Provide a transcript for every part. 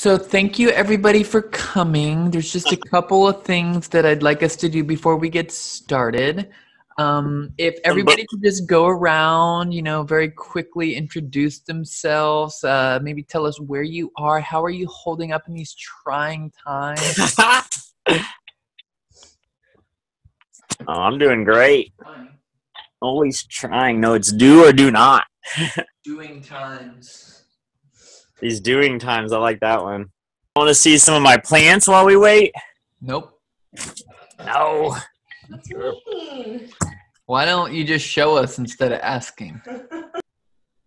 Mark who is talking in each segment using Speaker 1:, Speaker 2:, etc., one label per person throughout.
Speaker 1: So thank you everybody for coming. There's just a couple of things that I'd like us to do before we get started. Um, if everybody could just go around, you know, very quickly introduce themselves, uh, maybe tell us where you are, how are you holding up in these trying times?
Speaker 2: oh, I'm doing great. Always trying. No, it's do or do not.
Speaker 1: Doing times.
Speaker 2: These doing times, I like that one. Want to see some of my plants while we wait?
Speaker 1: Nope.
Speaker 2: No.
Speaker 3: That's.
Speaker 1: Why don't you just show us instead of asking?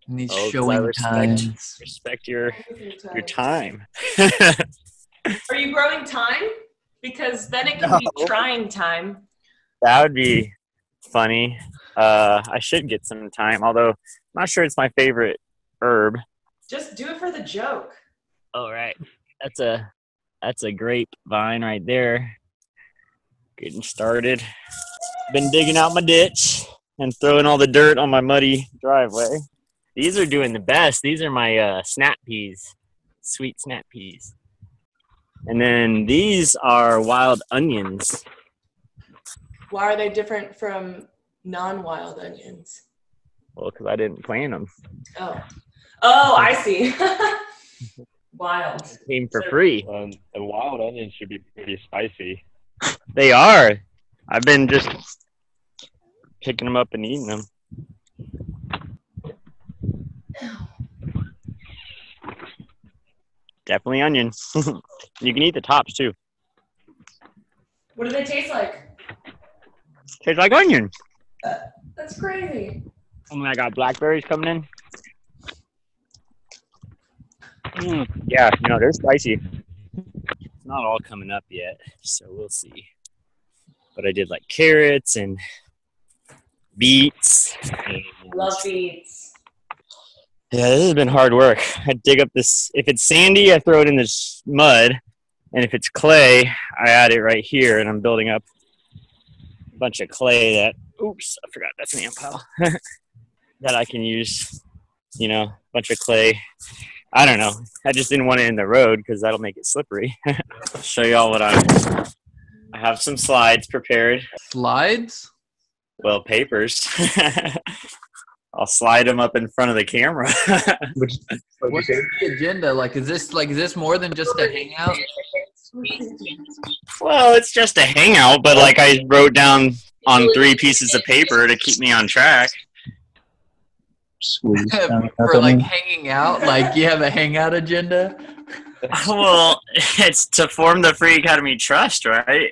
Speaker 1: In these
Speaker 2: Oh, 'cause I
Speaker 1: showing
Speaker 2: respect-
Speaker 1: times.
Speaker 2: Respect your your time.
Speaker 3: Are you growing time? Because then it can be trying time.
Speaker 2: that would be funny. Uh, I should get some time, although I'm not sure it's my favorite herb.
Speaker 3: Just do it for the joke.
Speaker 2: All right, that's a that's a grapevine right there. Getting started. Been digging out my ditch and throwing all the dirt on my muddy driveway. These are doing the best. These are my uh, snap peas, sweet snap peas. And then these are wild onions.
Speaker 3: Why are they different from non-wild onions?
Speaker 2: Well, because I didn't plant them.
Speaker 3: Oh, oh, I see. Wild.
Speaker 2: Came for free.
Speaker 4: Um, and wild onions should be pretty spicy.
Speaker 2: They are. I've been just picking them up and eating them. Definitely onion. you can eat the tops too.
Speaker 3: What do they taste like?
Speaker 2: Tastes like onion.
Speaker 3: That's crazy.
Speaker 2: And then I got blackberries coming in. Mm, yeah, no, they're spicy. It's not all coming up yet, so we'll see. But I did like carrots and beets. And
Speaker 3: Love beets.
Speaker 2: Yeah, this has been hard work. I dig up this. If it's sandy, I throw it in this mud, and if it's clay, I add it right here, and I'm building up a bunch of clay that. Oops, I forgot that's an ant pile. that I can use. You know, a bunch of clay. I don't know. I just didn't want it in the road because that'll make it slippery. I'll Show y'all what I. I have some slides prepared.
Speaker 1: Slides?
Speaker 2: Well, papers. I'll slide them up in front of the camera.
Speaker 1: What's the agenda? Like, is this like is this more than just a hangout?
Speaker 2: Well, it's just a hangout, but like I wrote down on three pieces of paper to keep me on track.
Speaker 5: Squeeze. down
Speaker 1: For like hanging out? Like you have a hangout agenda?
Speaker 2: well, it's to form the Free Academy Trust, right?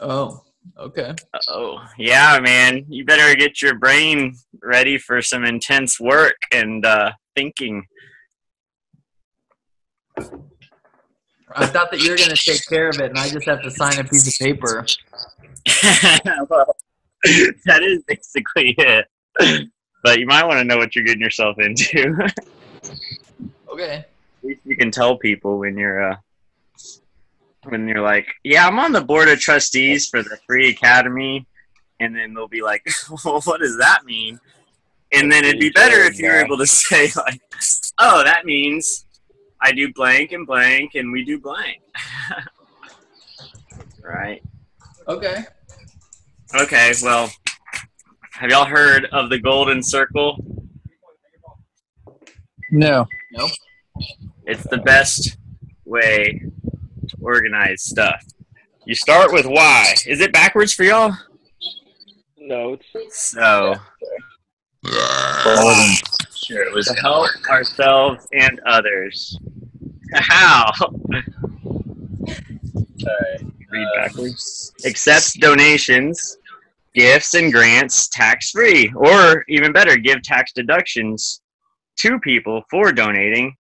Speaker 1: Oh, okay.
Speaker 2: Oh, yeah, man. You better get your brain ready for some intense work and uh, thinking.
Speaker 1: I thought that you were gonna take care of it, and I just have to sign a piece of paper.
Speaker 2: well, that is basically it. But you might want to know what you're getting yourself into.
Speaker 1: Okay.
Speaker 2: At least you can tell people when you're uh, when you're like, yeah, I'm on the board of trustees for the free academy, and then they'll be like, well, what does that mean? And then it'd be better if you were able to say like, oh, that means I do blank and blank, and we do blank. right.
Speaker 1: Okay.
Speaker 2: Okay. Well, have y'all heard of the golden circle?
Speaker 5: No.
Speaker 1: Nope.
Speaker 2: It's the best way to organize stuff. You start with why. Is it backwards for y'all?
Speaker 4: No, it's
Speaker 2: So, sure, it was to help ourselves and others. How? Read uh, backwards. Accepts donations, gifts, and grants tax free, or even better, give tax deductions to people for donating.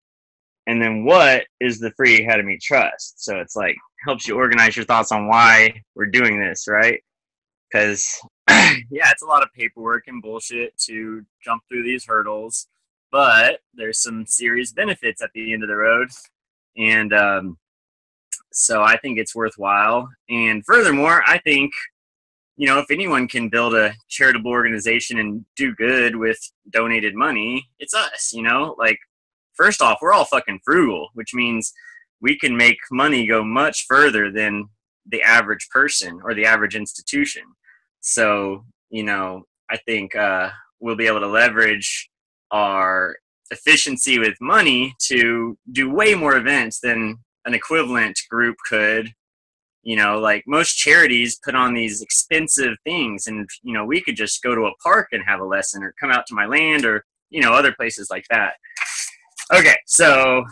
Speaker 2: And then, what is the Free Academy Trust? So it's like helps you organize your thoughts on why we're doing this, right? Because yeah, it's a lot of paperwork and bullshit to jump through these hurdles, but there's some serious benefits at the end of the road, and um, so I think it's worthwhile. And furthermore, I think you know if anyone can build a charitable organization and do good with donated money, it's us. You know, like first off, we're all fucking frugal, which means we can make money go much further than the average person or the average institution. So, you know, I think uh, we'll be able to leverage our efficiency with money to do way more events than an equivalent group could you know like most charities put on these expensive things and you know we could just go to a park and have a lesson or come out to my land or you know other places like that. Okay so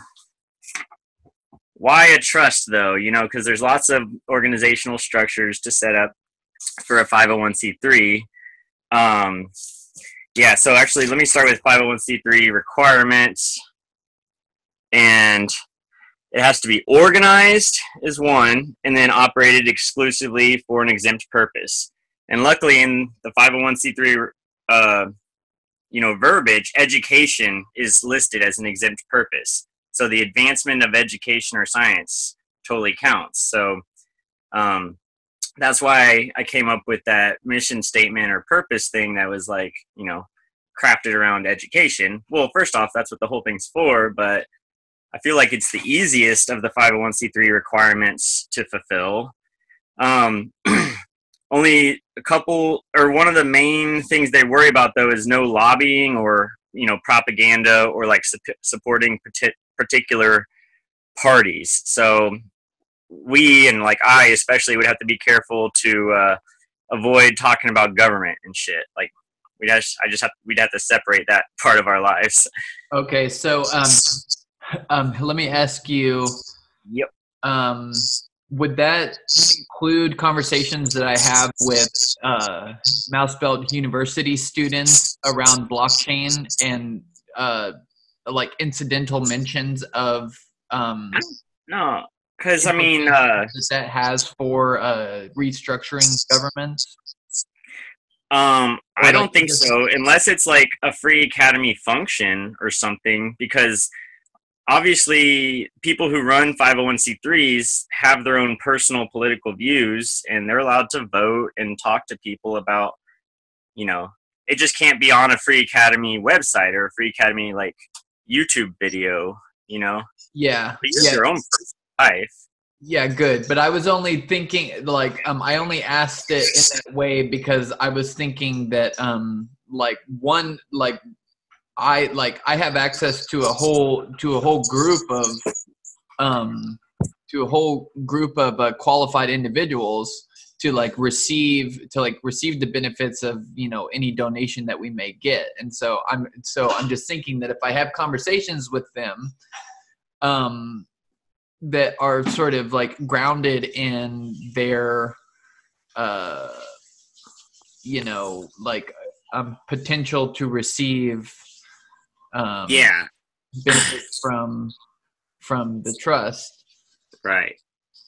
Speaker 2: why a trust though? You know because there's lots of organizational structures to set up for a 501c3 um yeah so actually let me start with 501c3 requirements. And it has to be organized is one, and then operated exclusively for an exempt purpose. And luckily, in the 501c3, uh, you know, verbiage, education is listed as an exempt purpose. So the advancement of education or science totally counts. So um, that's why I came up with that mission statement or purpose thing that was like, you know, crafted around education. Well, first off, that's what the whole thing's for, but I feel like it's the easiest of the 501c3 requirements to fulfill. Um, only a couple, or one of the main things they worry about though is no lobbying or you know propaganda or like su- supporting particular parties. So we and like I especially would have to be careful to uh, avoid talking about government and shit. Like we just, I just have, we'd have to separate that part of our lives.
Speaker 1: Okay, so um, um, let me ask you.
Speaker 2: Yep.
Speaker 1: Um, would that include conversations that I have with uh, Mousebelt University students around blockchain and uh, like incidental mentions of um,
Speaker 2: no because i mean uh,
Speaker 1: that has for uh, restructuring governments
Speaker 2: um i don't think so unless it's like a free academy function or something because obviously people who run 501c3s have their own personal political views and they're allowed to vote and talk to people about you know it just can't be on a free academy website or a free academy like youtube video you know?
Speaker 1: Yeah.
Speaker 2: It's
Speaker 1: yeah.
Speaker 2: your own life.
Speaker 1: Yeah good. But i was only thinking like um i only asked it in that way because i was thinking that um like one like I like I have access to a whole to a whole group of um to a whole group of uh, qualified individuals to like receive to like receive the benefits of you know any donation that we may get. And so i'm so i'm just thinking that if i have conversations with them um that are sort of like grounded in their uh you know like um potential to receive um,
Speaker 2: yeah.
Speaker 1: benefits from from the trust.
Speaker 2: Right.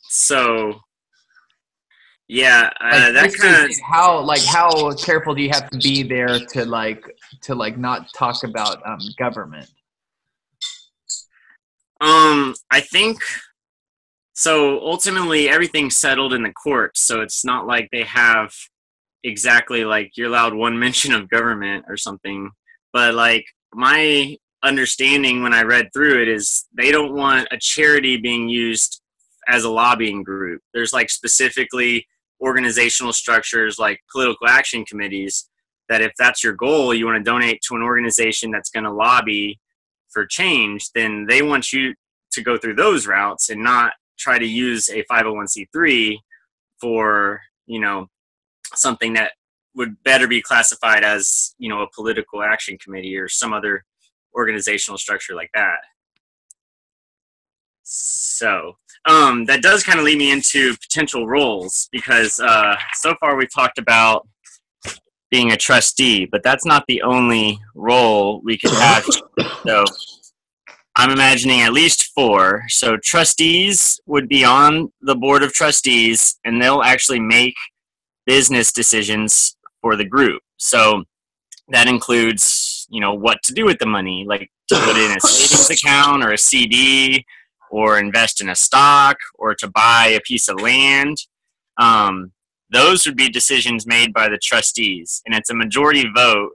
Speaker 2: So yeah uh, that kind of
Speaker 1: how like how careful do you have to be there to like to like not talk about um, government?
Speaker 2: Um i think so ultimately everything's settled in the court so it's not like they have exactly like you're allowed one mention of government or something but like my understanding when I read through it is they don't want a charity being used as a lobbying group. There's like specifically organizational structures like political action committees that if that's your goal, you want to donate to an organization that's going to lobby for change, then they want you to go through those routes and not try to use a 501c3 for, you know, something that would better be classified as you know a political action committee or some other organizational structure like that. So um, that does kind of lead me into potential roles because uh, so far we've talked about being a trustee but that's not the only role we could have. So i'm imagining at least four. So trustees would be on the board of trustees and they'll actually make business decisions for the group. So that includes, you know, what to do with the money, like to put in a savings account or a CD or invest in a stock or to buy a piece of land. Um, those would be decisions made by the trustees, and it's a majority vote.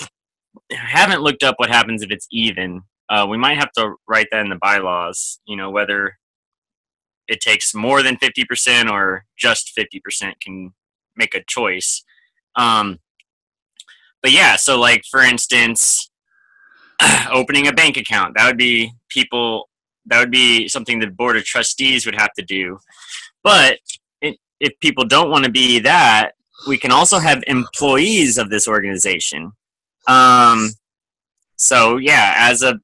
Speaker 2: I haven't looked up what happens if it's even, uh, we might have to write that in the bylaws. You know, whether it takes more than fifty percent or just fifty percent can make a choice. Um, but yeah, so like for instance, opening a bank account that would be people that would be something the board of trustees would have to do. But it, if people don't want to be that, we can also have employees of this organization. Um, so yeah, as a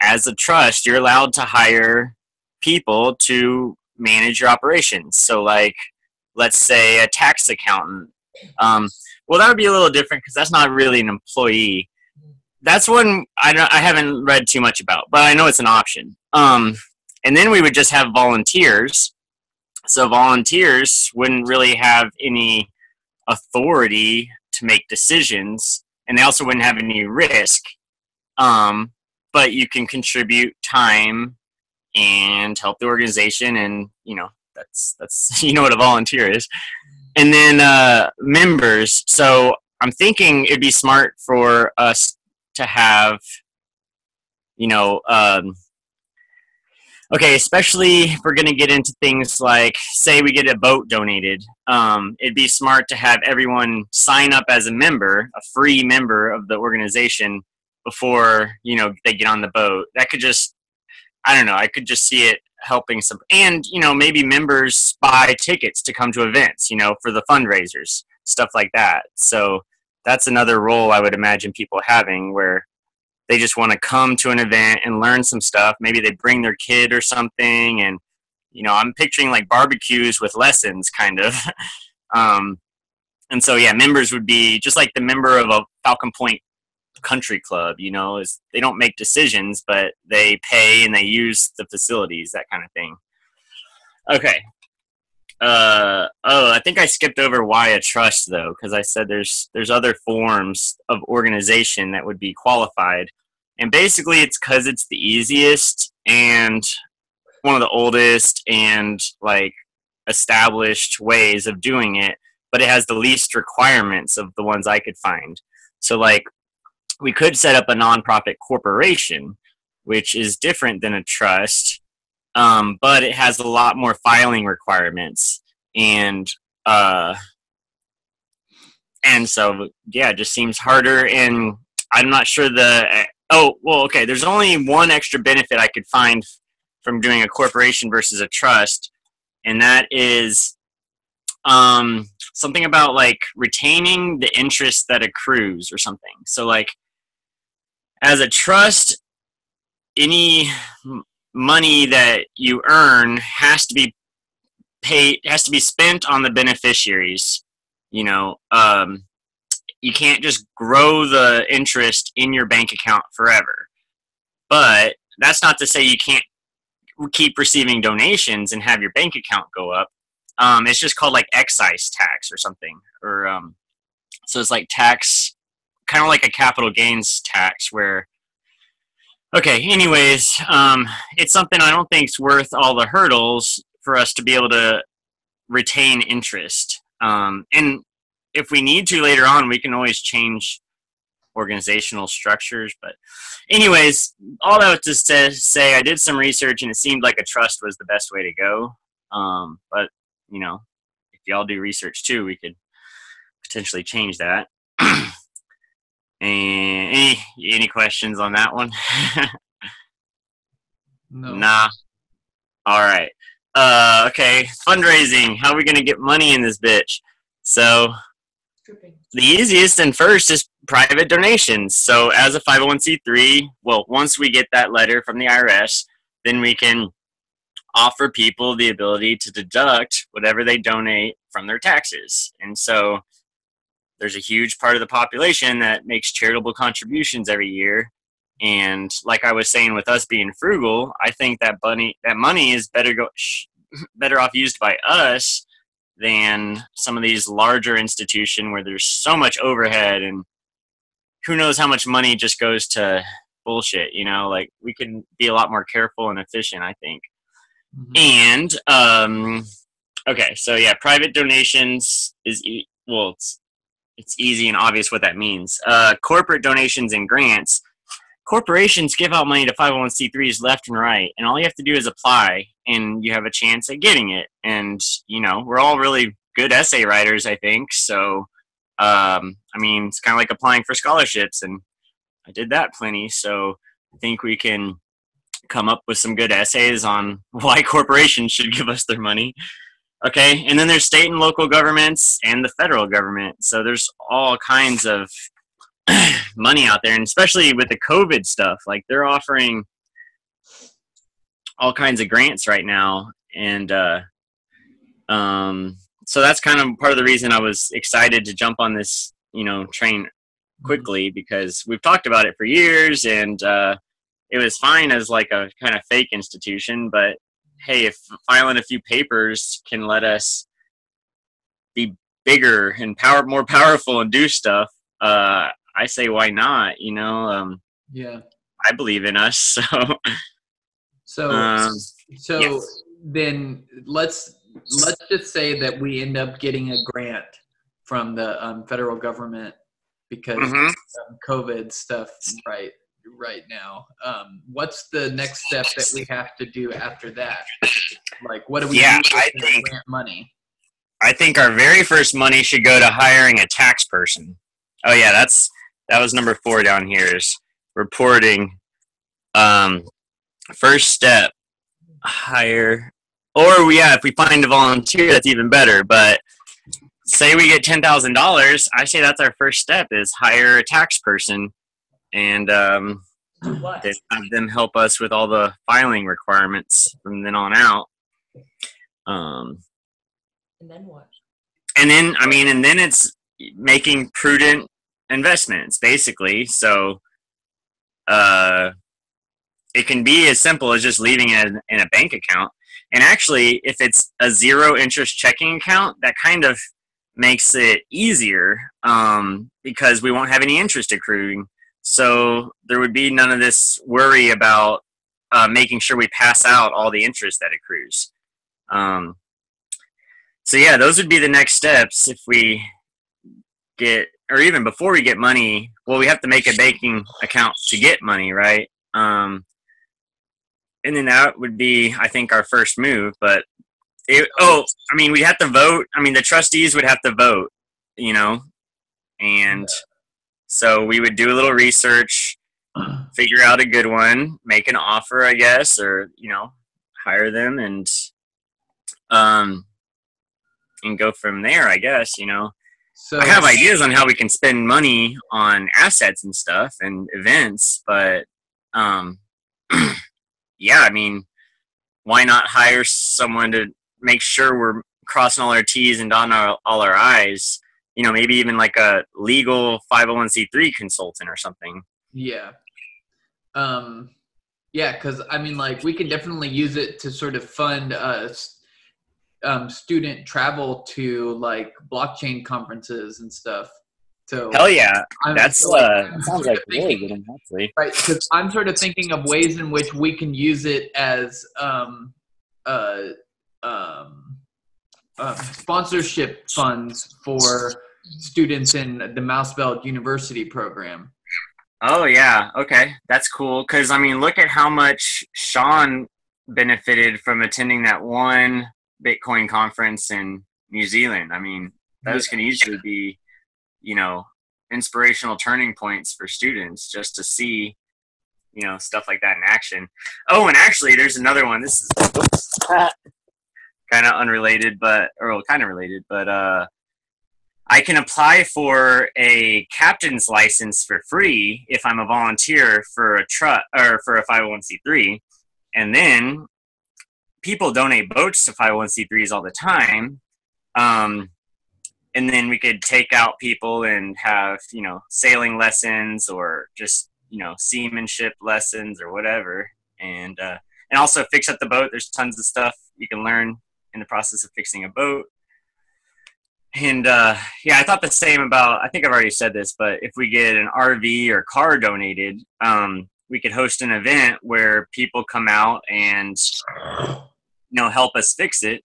Speaker 2: as a trust, you're allowed to hire people to manage your operations. So like, let's say a tax accountant. Um, well, that would be a little different because that's not really an employee. That's one I I haven't read too much about, but I know it's an option. Um, and then we would just have volunteers. So volunteers wouldn't really have any authority to make decisions, and they also wouldn't have any risk. Um, but you can contribute time and help the organization, and you know that's that's you know what a volunteer is. And then uh, members. So I'm thinking it'd be smart for us to have, you know, um, okay, especially if we're going to get into things like, say, we get a boat donated, um, it'd be smart to have everyone sign up as a member, a free member of the organization before you know they get on the boat. That could just, I don't know, I could just see it helping some, and you know, maybe members buy tickets to come to events, you know, for the fundraisers, stuff like that. So that's another role I would imagine people having where they just want to come to an event and learn some stuff. Maybe they bring their kid or something, and you know, I'm picturing like barbecues with lessons, kind of. um, and so, yeah, members would be just like the member of a Falcon Point country club. You know, is they don't make decisions, but they pay and they use the facilities, that kind of thing. Okay, uh, oh, I think I skipped over why a trust though, because I said there's there's other forms of organization that would be qualified, and basically it's because it's the easiest and one of the oldest and like established ways of doing it, but it has the least requirements of the ones I could find. So like we could set up a nonprofit corporation, which is different than a trust um, but it has a lot more filing requirements and uh, and so yeah, it just seems harder. And I'm not sure the oh well, okay. There's only one extra benefit I could find from doing a corporation versus a trust, and that is um, something about like retaining the interest that accrues or something. So like as a trust, any money that you earn has to be paid has to be spent on the beneficiaries you know um, you can't just grow the interest in your bank account forever. But that's not to say you can't keep receiving donations and have your bank account go up. Um, it's just called like excise tax or something or um, so it's like tax kind of like a capital gains tax where Okay, anyways, um, it's something I don't think is worth all the hurdles for us to be able to retain interest. Um, and if we need to later on, we can always change organizational structures. But, anyways, all that was to say, I did some research and it seemed like a trust was the best way to go. Um, but, you know, if y'all do research too, we could potentially change that. any any questions on that one?
Speaker 1: No.
Speaker 2: Nah. All right. Uh, okay. Fundraising. How are we gonna get money in this bitch? So the easiest and first is private donations. So as a 501c3, well, once we get that letter from the IRS, then we can offer people the ability to deduct whatever they donate from their taxes. And so there's a huge part of the population that makes charitable contributions every year. And like i was saying with us being frugal i think that money that money is better go better off used by us than some of these larger institution where there's so much overhead and who knows how much money just goes to bullshit you know? Like we can be a lot more careful and efficient i think. Mm-hmm. and um okay so yeah private donations is e- well it's it's easy and obvious what that means. Uh, corporate donations and grants. corporations give out money to 501c3s left and right, and all you have to do is apply, and you have a chance at getting it. And you know, we're all really good essay writers, I think. So, um, I mean, it's kind of like applying for scholarships, and I did that plenty. So, I think we can come up with some good essays on why corporations should give us their money. Okay, and then there's state and local governments and the federal government. So there's all kinds of money out there, and especially with the COVID stuff, like they're offering all kinds of grants right now, and uh, um, so that's kind of part of the reason I was excited to jump on this, you know, train quickly because we've talked about it for years, and uh, it was fine as like a kind of fake institution, but hey, if filing a few papers can let us be bigger and power more powerful and do stuff, uh, I say why not? You know, um,
Speaker 1: yeah,
Speaker 2: I believe in us.
Speaker 1: So,
Speaker 2: So,
Speaker 1: so,
Speaker 2: um,
Speaker 1: so
Speaker 2: yes.
Speaker 1: then let's let's just say that we end up getting a grant from the um, federal government because
Speaker 2: mhm.
Speaker 1: um, COVID stuff right right now. Um, what's the next step that we have to do after that? Like, what do we
Speaker 2: Yeah,
Speaker 1: do
Speaker 2: I think-
Speaker 1: grant money?
Speaker 2: I think our very first money should go to hiring a tax person. Oh yeah, that's that was number four down here is reporting. Um, first step, hire, or yeah, if we find a volunteer, that's even better. But say we get ten thousand dollars, I say that's our first step is hire a tax person, and um,
Speaker 3: What?
Speaker 2: then have them help us with all the filing requirements from then on out. Um,
Speaker 3: And then what?
Speaker 2: and then I mean, and then it's making prudent investments, basically. So, uh, it can be as simple as just leaving it in, in a bank account. And actually, if it's a zero interest checking account, that kind of makes it easier um, because we won't have any interest accruing. So there would be none of this worry about uh, making sure we pass out all the interest that accrues. Um, so yeah, those would be the next steps if we get, or even before we get money. Well, we have to make a banking account to get money, right? Um, and then that would be, I think, our first move. But it, oh, I mean, we'd have to vote. I mean, the trustees would have to vote, you know, and so we would do a little research, figure out a good one, make an offer, I guess, or you know, hire them and um and go from there. I guess you know.
Speaker 1: So
Speaker 2: I have ideas on how we can spend money on assets and stuff and events, but um, yeah, I mean, why not hire someone to make sure we're crossing all our T's and dotting all our I's? You know, maybe even like a legal 501c3 consultant or something.
Speaker 1: Yeah. Um, yeah, because I mean, like, we can definitely use it to sort of fund uh, um, student travel to like blockchain conferences and stuff. So
Speaker 2: Hell yeah,
Speaker 1: I'm
Speaker 2: that's
Speaker 1: so, like,
Speaker 2: uh, sounds like
Speaker 1: of
Speaker 2: really good, actually.
Speaker 1: right because i'm sort of thinking of ways in which we can use it as um, uh, um, uh, sponsorship funds for students in the mousebelt university program
Speaker 2: Oh yeah, okay, that's cool. Because I mean, look at how much Sean benefited from attending that one Bitcoin conference in New Zealand. I mean, those can easily be, you know, inspirational turning points for students just to see, you know, stuff like that in action. Oh, and actually, there's another one. This is kind of unrelated, but or kind of related, but uh, I can apply for a captain's license for free if I'm a volunteer for a truck or for a 501c3, and then people donate boats to 501c3s all the time. Um, and then we could take out people and have you know sailing lessons or just you know seamanship lessons or whatever, and uh, and also fix up the boat. There's tons of stuff you can learn in the process of fixing a boat and uh, yeah, I thought the same about. I think I've already said this, but if we get an RV or car donated, um, we could host an event where people come out and you know help us fix it,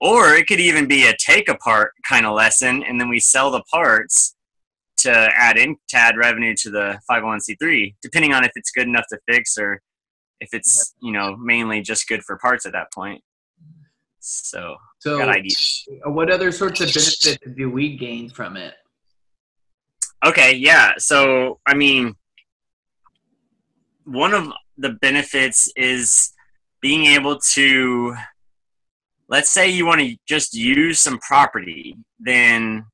Speaker 2: or it could even be a take apart kind of lesson, and then we sell the parts to add in to add revenue to the 501c3, depending on if it's good enough to fix or if it's you know mainly just good for parts at that point. So,
Speaker 1: So,
Speaker 2: got
Speaker 1: what other sorts of benefits do we gain from it?
Speaker 2: Okay, yeah. So, I mean, one of the benefits is being able to, let's say you want to just use some property, then,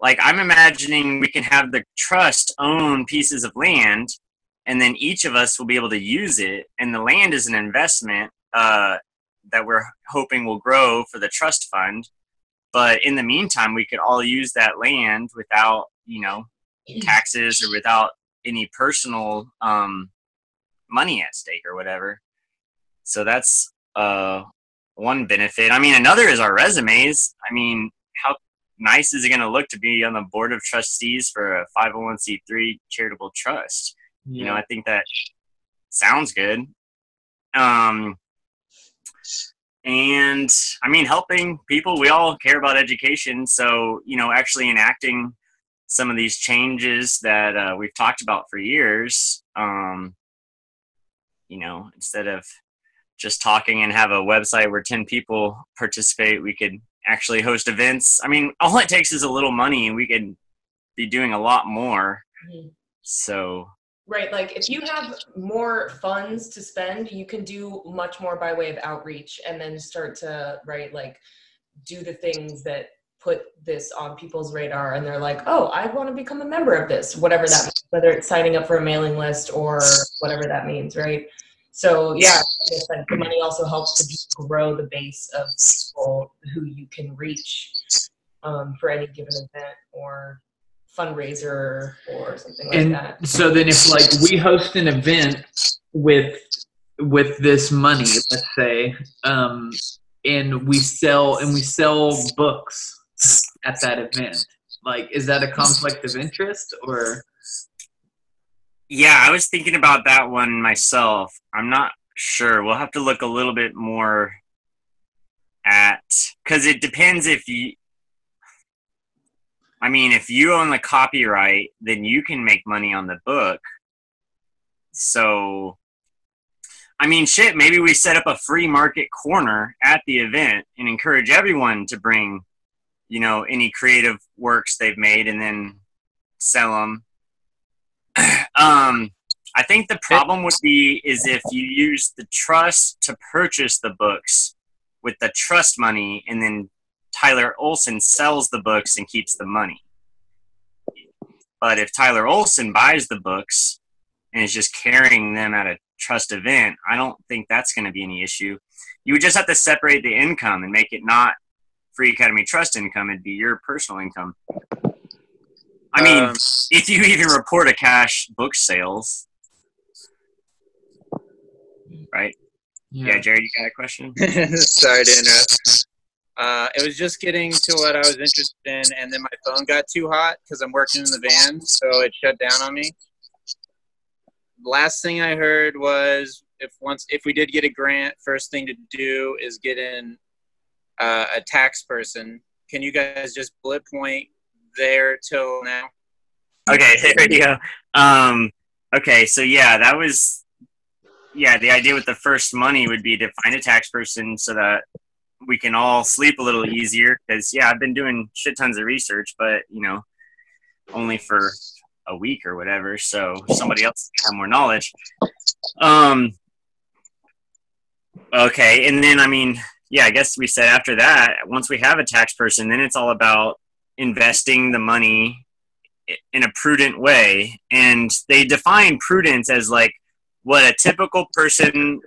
Speaker 2: like, I'm imagining we can have the trust own pieces of land, and then each of us will be able to use it, and the land is an investment uh, that we're hoping will grow for the trust fund. But in the meantime, we could all use that land without, you know, taxes or without any personal um, money at stake or whatever. So that's uh, one benefit. I mean, another is our resumes. I mean, how nice is it going to look to be on the board of trustees for a 501c3 charitable trust? You know, I think that sounds good. Um, and I mean, helping people, we all care about education. So, you know, actually enacting some of these changes that uh, we've talked about for years, um, you know, instead of just talking and have a website where 10 people participate, we could actually host events. I mean, all it takes is a little money and we could be doing a lot more.
Speaker 3: Mhm.
Speaker 2: So,
Speaker 3: Right, like if you have more funds to spend, you can do much more by way of outreach and then start to, right, like do the things that put this on people's radar and they're like, oh, I want to become a member of this, whatever that means, whether it's signing up for a mailing list or whatever that means, right? So yeah, guess the money also helps to just grow the base of people who you can reach um, for any given event or fundraiser or something like
Speaker 1: and
Speaker 3: that.
Speaker 1: so then if like we host an event with with this money let's say um and we sell and we sell books at that event like is that a conflict of interest or
Speaker 2: yeah, I was thinking about that one myself. I'm not sure. We'll have to look a little bit more at because it depends if you. I mean, if you own the copyright, then you can make money on the book. So, I mean, shit, maybe we set up a free market corner at the event and encourage everyone to bring, you know, any creative works they've made and then sell them. um, I think the problem would be is if you use the trust to purchase the books with the trust money, and then Tyler Olsson sells the books and keeps the money. But if Tyler Olsson buys the books and is just carrying them at a trust event, I don't think that's going to be any issue. You would just have to separate the income and make it not Free Academy Trust income; it'd be your personal income. I mean,
Speaker 5: Um,
Speaker 2: if you even report a cash book sales, right? Yeah, Jared, you got a question?
Speaker 5: sorry to interrupt. Uh, it was just getting to what I was interested in, and then my phone got too hot because I'm working in the van, so it shut down on me. Last thing I heard was if once if we did get a grant, first thing to do is get in uh, a tax person. Can you guys just bullet point there till now?
Speaker 2: Okay, there you go. Um, okay, so yeah, that was yeah. The idea with the first money would be to find a tax person so that we can all sleep a little easier. Because yeah, I've been doing shit tons of research, but you know, only for a week or whatever. So somebody else can have more knowledge. Um. Okay, and then I mean, yeah, I guess we said after that, once we have a tax person, then it's all about investing the money in a prudent way and they define prudence as like what a typical person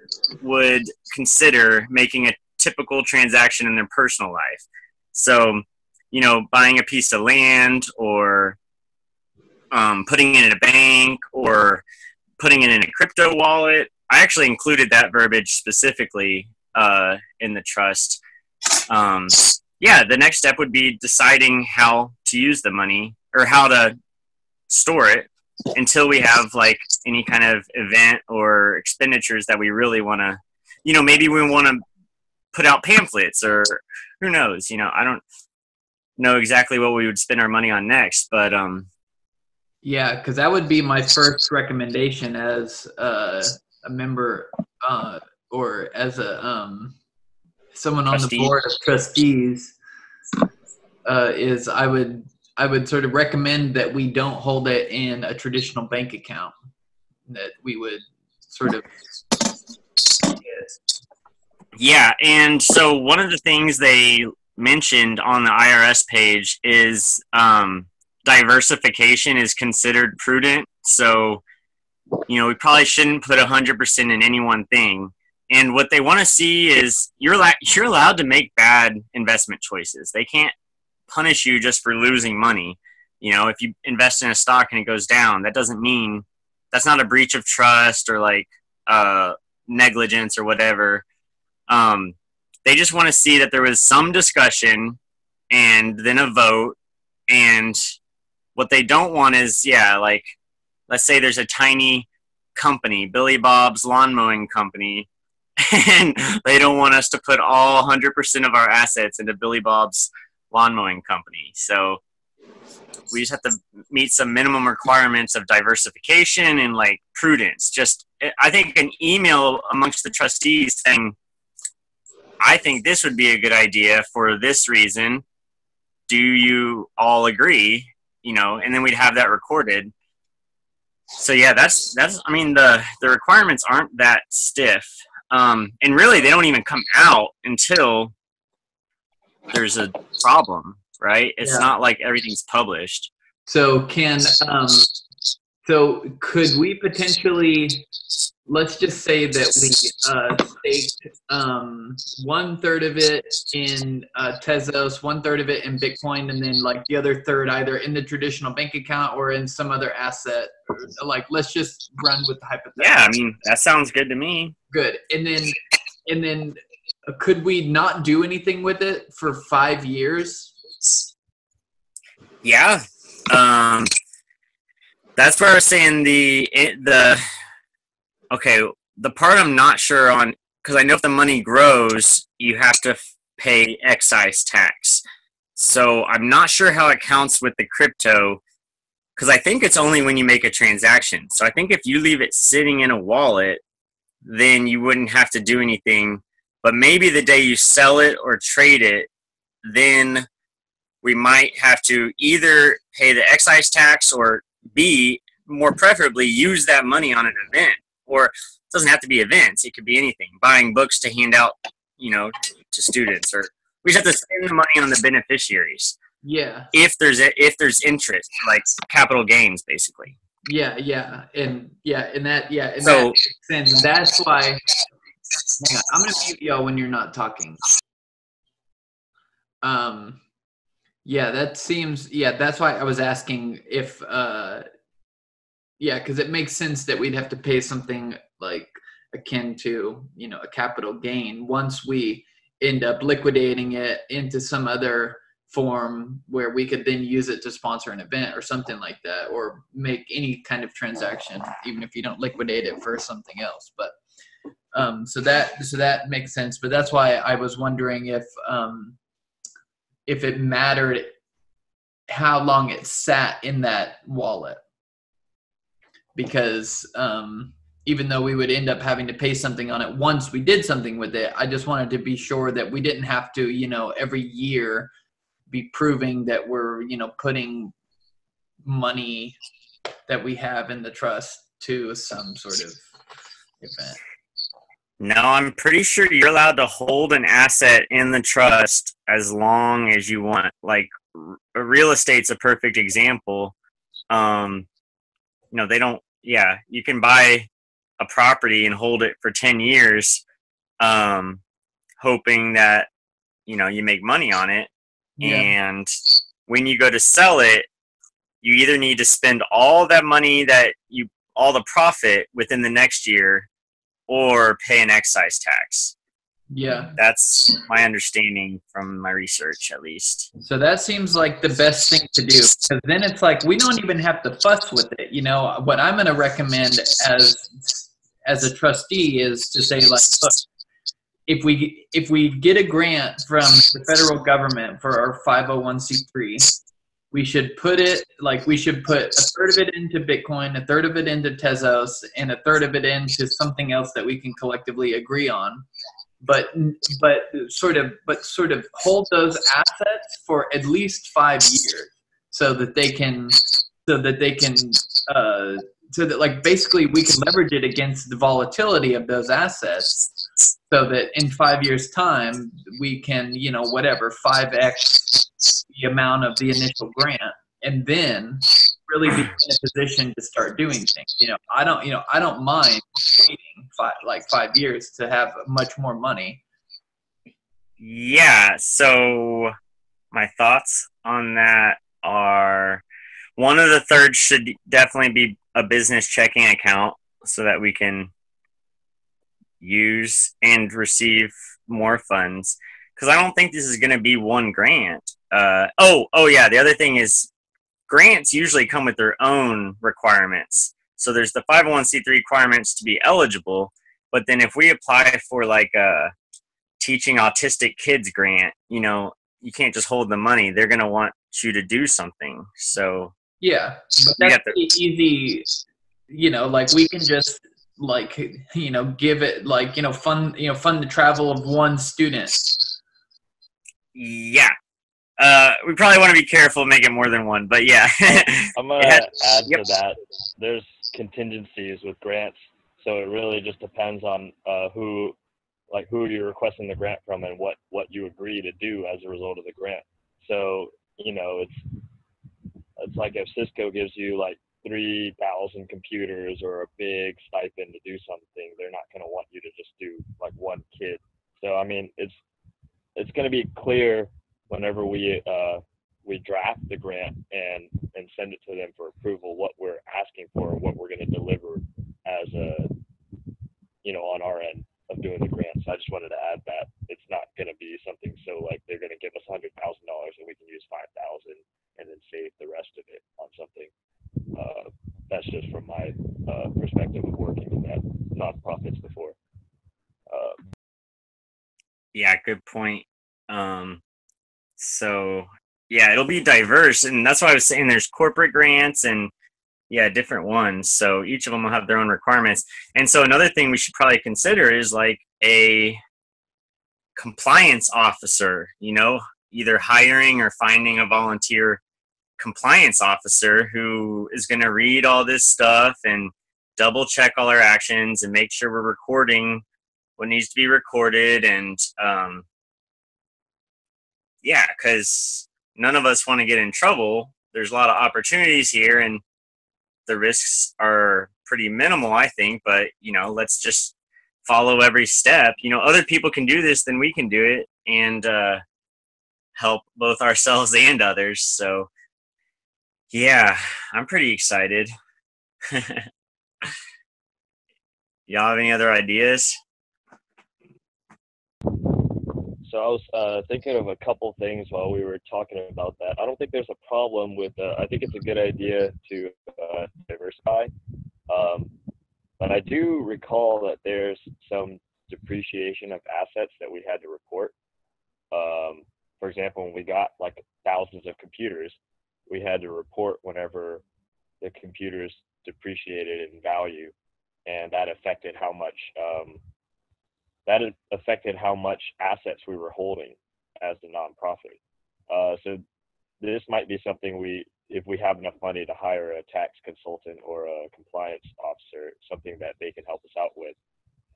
Speaker 2: would consider making a typical transaction in their personal life. So you know buying a piece of land or um, putting it in a bank or putting it in a crypto wallet. I actually included that verbiage specifically uh, in the trust. Um, yeah, the next step would be deciding how to use the money or how to store it until we have like any kind of event or expenditures that we really want to, you know, maybe we want to put out pamphlets or who knows, you know, I don't know exactly what we would spend our money on next, but um,
Speaker 1: Yeah, because that would be my first recommendation as uh, a member uh, or as a um, someone on
Speaker 2: Trustee.
Speaker 1: the board of trustees. Uh, is I would I would sort of recommend that we don't hold it in a traditional bank account. That we would sort of
Speaker 2: Yeah, and so one of the things they mentioned on the IRS page is um, diversification is considered prudent. So, you know, we probably shouldn't put 100% in any one thing. And what they want to see is you're, allo- you're allowed to make bad investment choices. They can't punish you just for losing money. You know, if you invest in a stock and it goes down, that doesn't mean that's not a breach of trust or like uh, negligence or whatever um, they just want to see that there was some discussion and then a vote. And what they don't want is yeah like let's say there's a tiny company billy bob's lawn mowing company and they don't want us to put all 100% of our assets into billy bob's lawn mowing company. So we just have to meet some minimum requirements of diversification and like prudence. Just i think an email amongst the trustees saying I think this would be a good idea for this reason. Do you all agree? You know, and then we'd have that recorded. So yeah, that's that's. I mean, the the requirements aren't that stiff, um, and really they don't even come out until there's a problem, right? It's
Speaker 1: Yeah.
Speaker 2: not like everything's published.
Speaker 1: So can um, so could we potentially let's just say that we uh, staked um, one third of it in uh, Tezos, one third of it in Bitcoin, and then like the other third either in the traditional bank account or in some other asset. Like let's just run with the hypothetical.
Speaker 2: Yeah, I mean that sounds good to me.
Speaker 1: Good. And then and then uh, could we not do anything with it for five years?
Speaker 2: Yeah. Um, that's where I was saying the the okay the part I'm not sure on because I know if the money grows, you have to pay excise tax. So I'm not sure how it counts with the crypto because I think it's only when you make a transaction. So I think if you leave it sitting in a wallet, then you wouldn't have to do anything. But maybe the day you sell it or trade it, then we might have to either pay the excise tax or B, more preferably, use that money on an event. Or it doesn't have to be events; it could be anything. Buying books to hand out, you know, to students, or we just have to spend the money on the beneficiaries
Speaker 1: Yeah.
Speaker 2: if there's a, if there's interest, like capital gains, basically.
Speaker 1: Yeah, yeah, and yeah, and that yeah, and
Speaker 2: So-
Speaker 1: that that's why. Hang on, I'm gonna mute y'all when you're not talking. Um, yeah, that seems yeah. That's why I was asking if uh, yeah, because it makes sense that we'd have to pay something like akin to you know a capital gain once we end up liquidating it into some other form where we could then use it to sponsor an event or something like that or make any kind of transaction even if you don't liquidate it for something else. But um, so that so that makes sense. But that's why i was wondering if um, if it mattered how long it sat in that wallet because um, even though we would end up having to pay something on it once we did something with it i just wanted to be sure that we didn't have to you know every year be proving that we're you know putting money that we have in the trust to some sort of event
Speaker 2: No, I'm pretty sure you're allowed to hold an asset in the trust as long as you want. Like real estate's a perfect example. Um, you know, they don't. Yeah, you can buy a property and hold it for ten years, um, hoping that you know you make money on it. And when you go to sell it, you either need to spend all that money that you all the profit within the next year or pay an excise tax.
Speaker 1: Yeah
Speaker 2: That's my understanding from my research, at least.
Speaker 1: so that seems like the best thing to do because then it's like we don't even have to fuss with it you know what i'm going to recommend as as a trustee is to say like look if we if we get a grant from the federal government for our 501c3 we should put it like we should put a third of it into Bitcoin, a third of it into Tezos, and a third of it into something else that we can collectively agree on. But but sort of but sort of hold those assets for at least five years so that they can so that they can uh, so that like basically we can leverage it against the volatility of those assets so that in five years time we can you know whatever 5x the amount of the initial grant and then really be in a position to start doing things. You know i don't you know i don't mind waiting five like five years to have much more money
Speaker 2: Yeah. So my thoughts on that are one of the thirds should definitely be a business checking account so that we can use and receive more funds. Because I don't think this is going to be one grant. Uh, oh, oh yeah. The other thing is grants usually come with their own requirements. So there's the 501c3 requirements to be eligible, but then if we apply for like a teaching autistic kids grant, you know, you can't just hold the money. They're going to want you to do something. So
Speaker 1: yeah but that's
Speaker 2: have to-
Speaker 1: easy you know like we can just like you know give it like you know fund you know fund the travel of one student
Speaker 2: yeah. Uh, we probably want to be careful, make it more than one, but yeah.
Speaker 6: I'm gonna
Speaker 2: has-
Speaker 6: add
Speaker 2: yep.
Speaker 6: to that. There's contingencies with grants, so it really just depends on uh, who, like who you're requesting the grant from and what what you agree to do as a result of the grant. So you know, it's it's like if Cisco gives you like three thousand computers or a big stipend to do something, they're not gonna want you to just do like one kid. So I mean, it's it's gonna be clear whenever we uh, we draft the grant and and send it to them for approval what we're asking for and what we're going to deliver as a you know on our end of doing the grant. So i just wanted to add that it's not going to be something so like they're going to give us a hundred thousand dollars and we can use five thousand and then save the rest of it on something. Uh, that's just from my uh, perspective of working in that nonprofits before. Uh,
Speaker 2: yeah, good point. Um, so yeah, it'll be diverse, and that's why I was saying there's corporate grants and yeah, different ones. So each of them will have their own requirements. And so another thing we should probably consider is like a compliance officer. You know, either hiring or finding a volunteer compliance officer who is going to read all this stuff and double check all our actions and make sure we're recording what needs to be recorded and um, yeah because none of us want to get in trouble there's a lot of opportunities here and the risks are pretty minimal i think but you know let's just follow every step. You know other people can do this then we can do it and uh, help both ourselves and others so yeah i'm pretty excited. Y'all have any other ideas
Speaker 6: So I was uh, thinking of a couple things while we were talking about that. I don't think there's a problem with. Uh, I think it's a good idea to uh, diversify, um, but I do recall that there's some depreciation of assets that we had to report. Um, for example, when we got like thousands of computers, we had to report whenever the computers depreciated in value, and that affected how much um, that affected how much assets we were holding as the nonprofit. Uh, so this might be something we, if we have enough money to hire a tax consultant or a compliance officer, something that they can help us out with.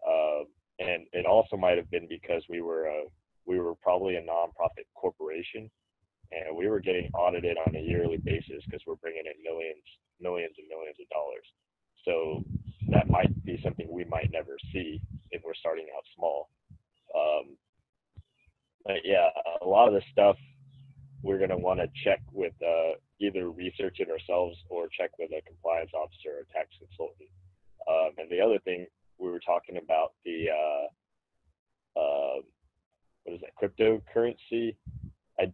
Speaker 6: Um, and it also might have been because we were a, we were probably a nonprofit corporation, and we were getting audited on a yearly basis because we're bringing in millions, millions and millions of dollars. So that might be something we might never see if we're starting out small. Um, but yeah, a lot of the stuff we're going to want to check with uh, either research it ourselves or check with a compliance officer or tax consultant. Um, and the other thing we were talking about the uh, uh, what is that cryptocurrency? I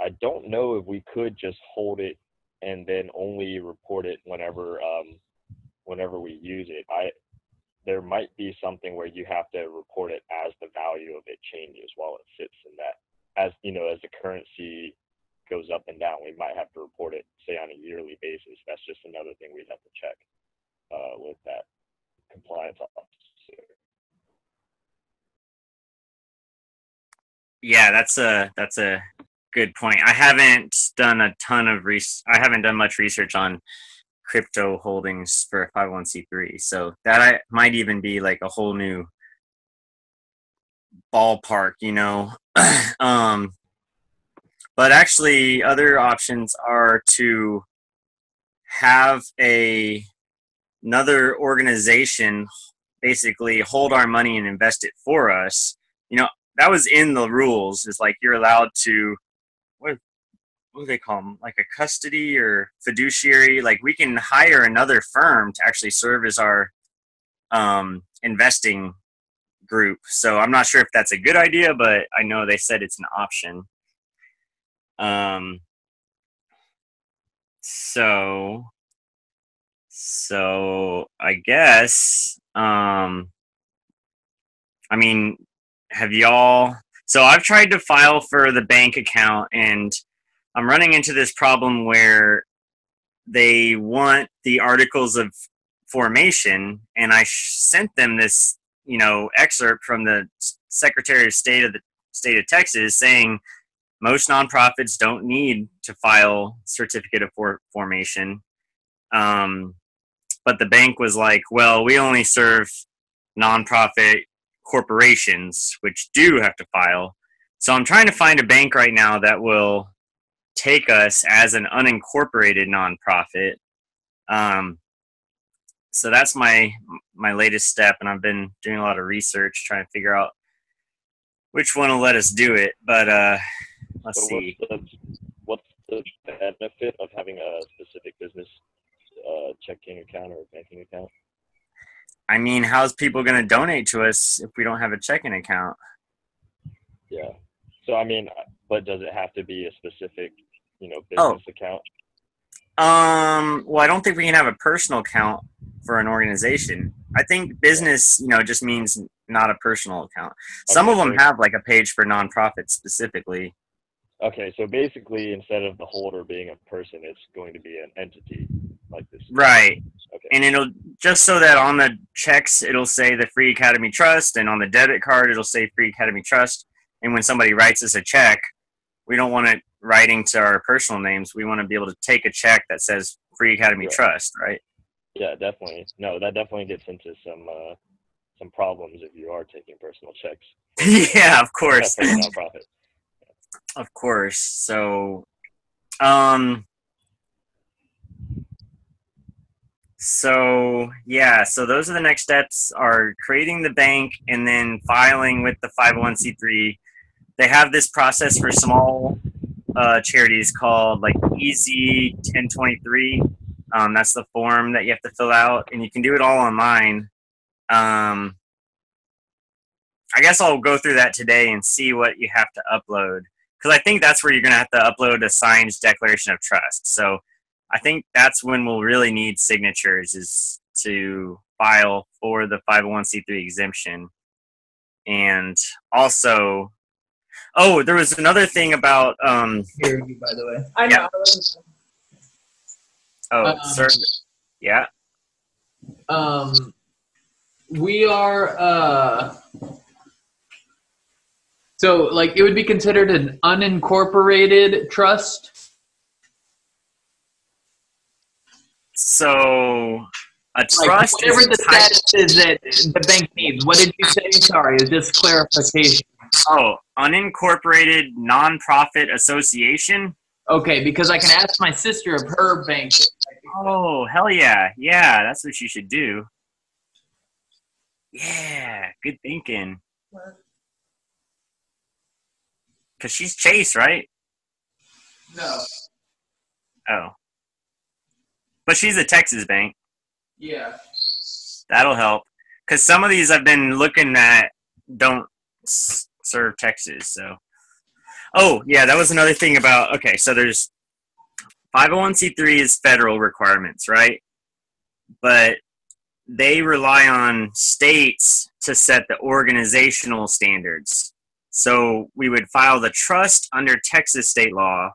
Speaker 6: I don't know if we could just hold it and then only report it whenever um, whenever we use it, I there might be something where you have to report it as the value of it changes while it sits in that. As you know as the currency goes up and down we might have to report it say on a yearly basis. That's just another thing we'd have to check uh, with that compliance officer.
Speaker 2: Yeah that's a that's a good point. I haven't done a ton of res- i haven't done much research on crypto holdings for 501c3. So that I, might even be like a whole new ballpark, you know. um, but actually, other options are to have a another organization basically hold our money and invest it for us. You know, that was in the rules. Is like you're allowed to what what do they call them? Like a custody or fiduciary. Like we can hire another firm to actually serve as our um, investing group. So I'm not sure if that's a good idea, but I know they said it's an option. Um, so, so I guess, um, I mean, have y'all? So I've tried to file for the bank account, and I'm running into this problem where they want the articles of formation, and I sent them this, you know, excerpt from the Secretary of State of the state of Texas saying most nonprofits don't need to file certificate of for- formation. Um, but the bank was like, well, we only serve nonprofit corporations, which do have to file. So I'm trying to find a bank right now that will take us as an unincorporated nonprofit. Um, so that's my my latest step, and I've been doing a lot of research trying to figure out which one will let us do it. But uh, let's
Speaker 4: So
Speaker 2: see.
Speaker 4: What's the, what's the benefit of having a specific business uh, checking account or banking account?
Speaker 2: I mean, how's people going to donate to us if we don't have a checking account?
Speaker 4: Yeah. So I mean, but does it have to be a specific, you know,
Speaker 2: Oh.
Speaker 4: business account?
Speaker 2: Um, well, I don't think we can have a personal account for an organization. I think business, you know, just means not a personal account. Some of them
Speaker 4: so-
Speaker 2: have like a page for nonprofits specifically.
Speaker 4: Okay, so basically, instead of the holder being a person, it's going to be an entity like this.
Speaker 2: Right.
Speaker 4: Okay.
Speaker 2: And it'll just so that on the checks it'll say the Free Academy Trust, and on the debit card it'll say Free Academy Trust. And when somebody writes us a check, we don't want it writing to our personal names. We want to be able to take a check that says Free Academy. Trust, right?
Speaker 4: Yeah, definitely. No, that definitely gets into some uh, some problems if you are taking personal checks.
Speaker 2: yeah, of course.
Speaker 4: nonprofit.
Speaker 2: of course. So, um, so yeah, so those are the next steps: are creating the bank and then filing with the five hundred one c three. They have this process for small uh, charities called like Easy ten twenty three. Um, that's the form that you have to fill out, and you can do it all online. Um, I guess I'll go through that today and see what you have to upload because I think that's where you're going to have to upload a signed declaration of trust. So I think that's when we'll really need signatures is to file for the 501c3 exemption. And also, oh, there was another thing about, um,
Speaker 1: Hear you, by the way.
Speaker 3: I know.
Speaker 2: Yeah.
Speaker 3: I
Speaker 2: oh,
Speaker 1: Um,
Speaker 2: sir, yeah,
Speaker 1: Um, we are uh, so like it would be considered an unincorporated trust.
Speaker 2: so a
Speaker 1: Like
Speaker 2: trust
Speaker 1: whatever
Speaker 2: is
Speaker 1: the status is that the bank needs. What did you say? Sorry, it's just clarification.
Speaker 2: Oh, unincorporated nonprofit association.
Speaker 1: Okay, because I can ask my sister of her bank.
Speaker 2: Oh, hell yeah. Yeah, that's what you should do. Yeah, good thinking. Because she's Chase, right?
Speaker 1: No.
Speaker 2: Oh. But she's a Texas bank.
Speaker 1: Yeah.
Speaker 2: That'll help. Because some of these I've been looking at don't serve Texas. So, oh yeah, that was another thing about. Okay, so there's 501c3 is federal requirements, right? But they rely on states to set the organizational standards. So we would file the trust under Texas state law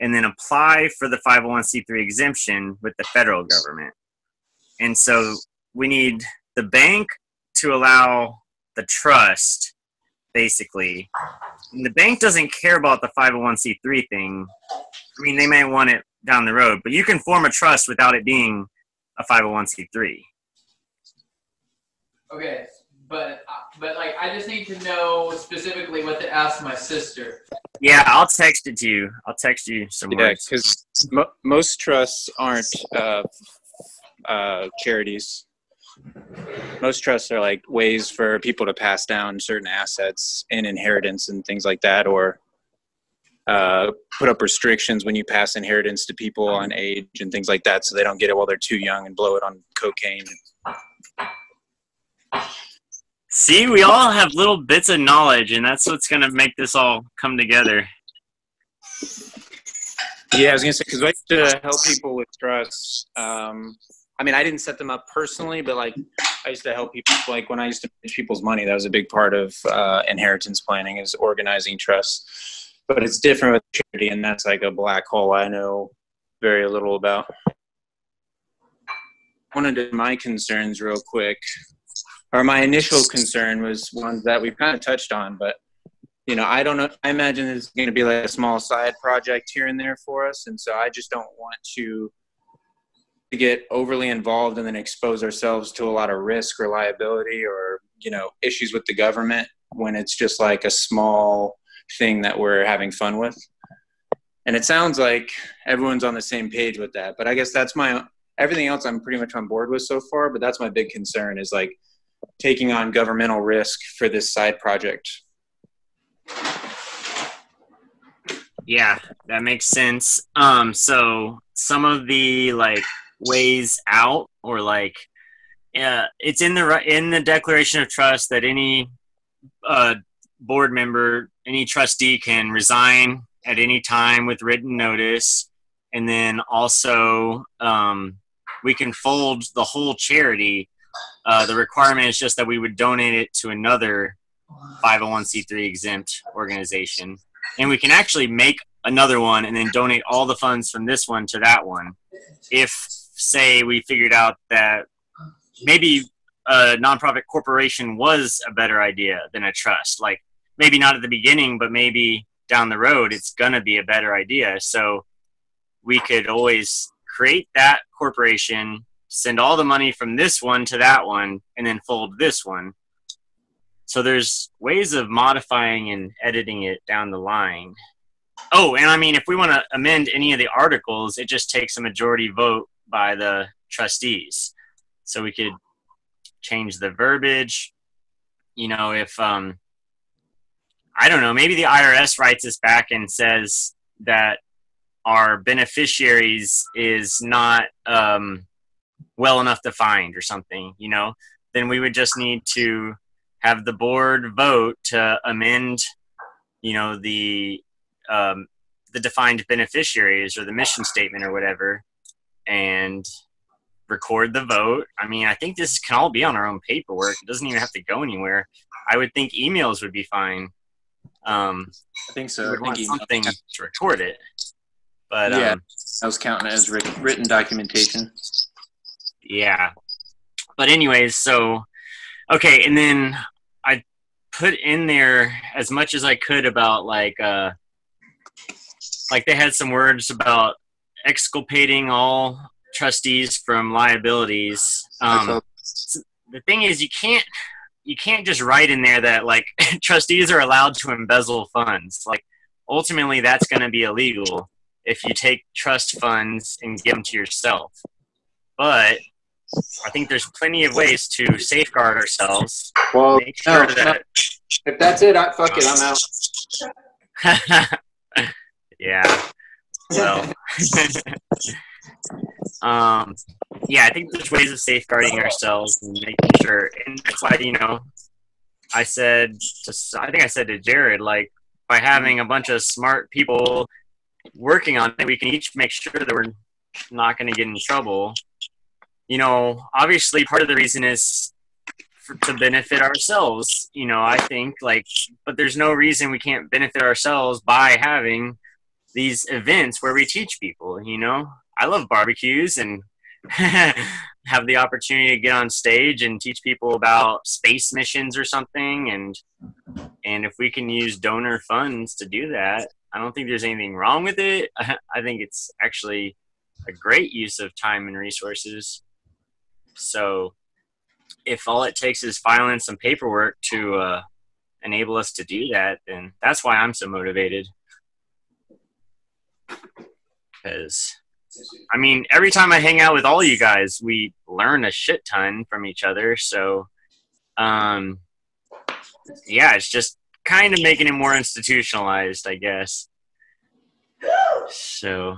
Speaker 2: and then apply for the 501c3 exemption with the federal government. And so we need the bank to allow the trust basically. And the bank doesn't care about the 501c3 thing. I mean, they may want it down the road, but you can form a trust without it being a 501c3.
Speaker 1: Okay, but uh, but like I just need to know specifically what to ask my sister.
Speaker 2: Yeah, I'll text it to you. I'll text you some
Speaker 5: Yeah, because mo- most trusts aren't uh, uh, charities. Most trusts are like ways for people to pass down certain assets in inheritance and things like that, or uh, put up restrictions when you pass inheritance to people on age and things like that, so they don't get it while they're too young and blow it on cocaine.
Speaker 2: See, we all have little bits of knowledge, and that's what's going to make this all come together.
Speaker 5: Yeah, I was gonna say because I used to help people with trusts. Um, I mean, I didn't set them up personally, but like I used to help people. Like when I used to manage people's money, that was a big part of uh, inheritance planning is organizing trusts. But it's different with charity, and that's like a black hole I know very little about. One of my concerns, real quick, or my initial concern was one that we've kind of touched on, but you know, I don't know. I imagine it's going to be like a small side project here and there for us, and so I just don't want to get overly involved and then expose ourselves to a lot of risk or liability or you know issues with the government when it's just like a small thing that we're having fun with. And it sounds like everyone's on the same page with that, but I guess that's my everything else I'm pretty much on board with so far. But that's my big concern is like taking on governmental risk for this side project.
Speaker 2: Yeah, that makes sense. Um, so some of the like ways out, or like, uh, it's in the in the Declaration of Trust that any uh, board member, any trustee can resign at any time with written notice, and then also um, we can fold the whole charity. Uh, the requirement is just that we would donate it to another 501c3 exempt organization. And we can actually make another one and then donate all the funds from this one to that one. If say we figured out that maybe a nonprofit corporation was a better idea than a trust. Like maybe not at the beginning but maybe down the road it's going to be a better idea. So we could always create that corporation send all the money from this one to that one and then fold this one. So there's ways of modifying and editing it down the line. Oh, and I mean, if we want to amend any of the articles, it just takes a majority vote by the trustees. So we could change the verbiage. You know, if um, I don't know, maybe the IRS writes us back and says that our beneficiaries is not um, well enough defined or something. You know, then we would just need to have the board vote to amend, you know, the um, the defined beneficiaries or the mission statement or whatever, and record the vote. I mean, I think this can all be on our own paperwork. It doesn't even have to go anywhere. I would think emails would be fine. Um,
Speaker 5: I think so. I think email-
Speaker 2: something to record it. But
Speaker 5: Yeah.
Speaker 2: um,
Speaker 5: I was counting it as writ- written documentation.
Speaker 2: yeah but anyways so okay and then i put in there as much as i could about like uh like they had some words about exculpating all trustees from liabilities um the thing is you can't you can't just write in there that like trustees are allowed to embezzle funds like ultimately that's going to be illegal if you take trust funds and give them to yourself but I think there's plenty of ways to safeguard ourselves.
Speaker 5: Well,
Speaker 2: sure
Speaker 5: no,
Speaker 2: that.
Speaker 5: if that's it, I, fuck it, I'm out.
Speaker 2: yeah. Well. um. Yeah, I think there's ways of safeguarding ourselves and making sure, and that's why you know, I said to, I think I said to Jared, like by having a bunch of smart people working on it, we can each make sure that we're not going to get in trouble you know, obviously part of the reason is for, to benefit ourselves. You know, I think like, but there's no reason we can't benefit ourselves by having these events where we teach people. You know, I love barbecues and have the opportunity to get on stage and teach people about space missions or something. And and if we can use donor funds to do that i don't think there's anything wrong with it. I think it's actually a great use of time and resources. So if all it takes is filing some paperwork to uh, enable us to do that then that's why i'm so motivated because I mean, every time I hang out with all you guys, we learn a shit ton from each other. So, um, yeah, it's just kind of making it more institutionalized, I guess. So,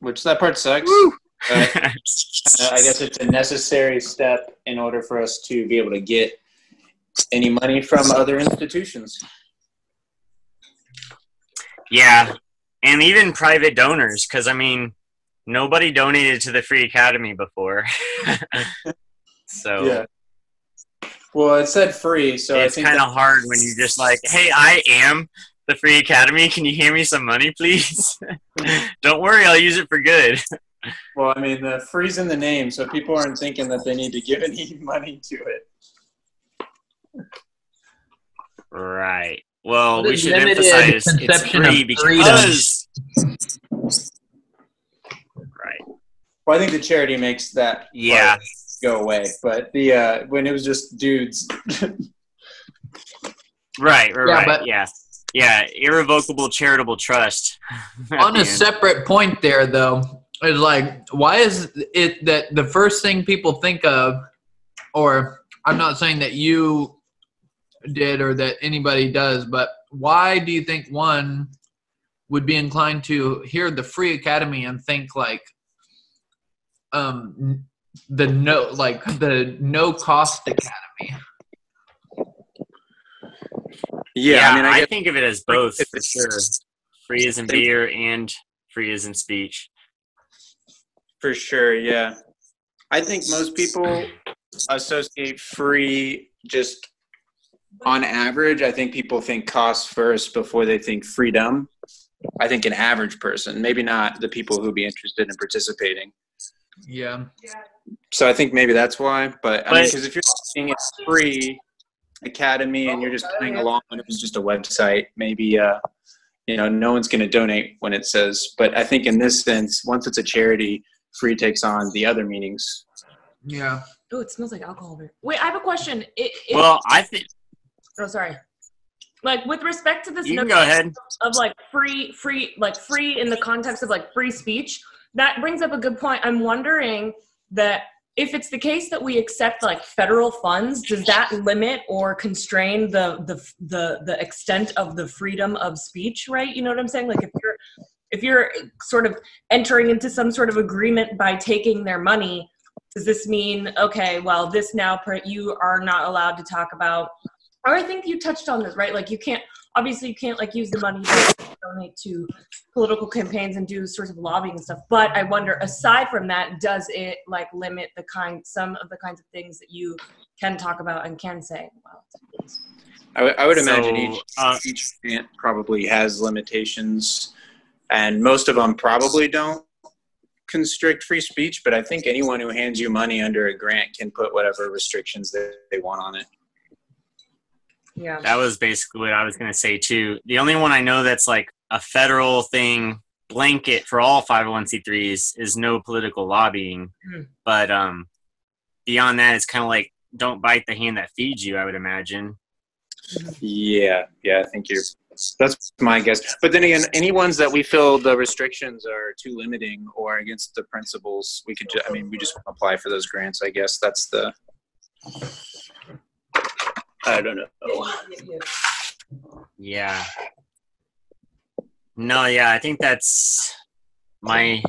Speaker 5: which that part sucks. Uh, I guess it's a necessary step in order for us to be able to get any money from other institutions.
Speaker 2: Yeah, and even private donors, because I mean, nobody donated to the free academy before. So
Speaker 5: yeah. Well it said free so
Speaker 2: it's kind of hard when you're just like hey i am the free academy. Can you hand me some money please? Don't worry i'll use it for good.
Speaker 5: Well i mean the free's in the name so people aren't thinking that they need to give any money to it.
Speaker 2: Right well we should emphasize it's free because Right.
Speaker 5: Well, I think the charity makes that
Speaker 2: yeah
Speaker 5: go away, but the uh, when it was just dudes.
Speaker 2: right, right, yeah, right. But, yeah, yeah. Irrevocable charitable trust.
Speaker 1: on a end. separate point, there though, is like, why is it that the first thing people think of, or I'm not saying that you did or that anybody does, but why do you think one would be inclined to hear the free academy and think like um the no like the no cost academy.
Speaker 2: Yeah, yeah I mean, I, I think of it as both for sure. Free as in beer and free as in speech.
Speaker 5: For sure, yeah. I think most people associate free just on average. I think people think cost first before they think freedom. I think an average person, maybe not the people who be interested in participating.
Speaker 1: Yeah.
Speaker 5: So I think maybe that's why. But I mean, because if you're saying it's free academy and you're just playing along when it was just a website, maybe uh, you know no one's going to donate when it says. But I think in this sense, once it's a charity, free takes on the other meanings.
Speaker 1: Yeah.
Speaker 3: Oh, it smells like alcohol. Wait, I have a question. It,
Speaker 2: it, well, I think.
Speaker 3: Oh, sorry. Like with respect to this,
Speaker 2: you go ahead.
Speaker 3: Of like free, free, like free in the context of like free speech that brings up a good point. I'm wondering that if it's the case that we accept like federal funds, does that limit or constrain the the the the extent of the freedom of speech? Right? You know what I'm saying? Like if you're if you're sort of entering into some sort of agreement by taking their money, does this mean okay? Well, this now you are not allowed to talk about. Or I think you touched on this, right? Like you can't obviously you can't like use the money to donate to political campaigns and do sorts of lobbying and stuff but i wonder aside from that does it like limit the kind some of the kinds of things that you can talk about and can say
Speaker 5: I, w- I would imagine each uh, each grant probably has limitations and most of them probably don't constrict free speech but i think anyone who hands you money under a grant can put whatever restrictions they, they want on it
Speaker 3: yeah.
Speaker 2: That was basically what I was going to say too. The only one I know that's like a federal thing blanket for all 501c3s is no political lobbying. Mm. But um beyond that it's kind of like don't bite the hand that feeds you, I would imagine.
Speaker 5: Yeah, yeah, I think you're that's my guess. But then again, any ones that we feel the restrictions are too limiting or against the principles, we could. Ju- I mean, we just apply for those grants. I guess that's the I don't know.
Speaker 2: Yeah. No, yeah, I think that's my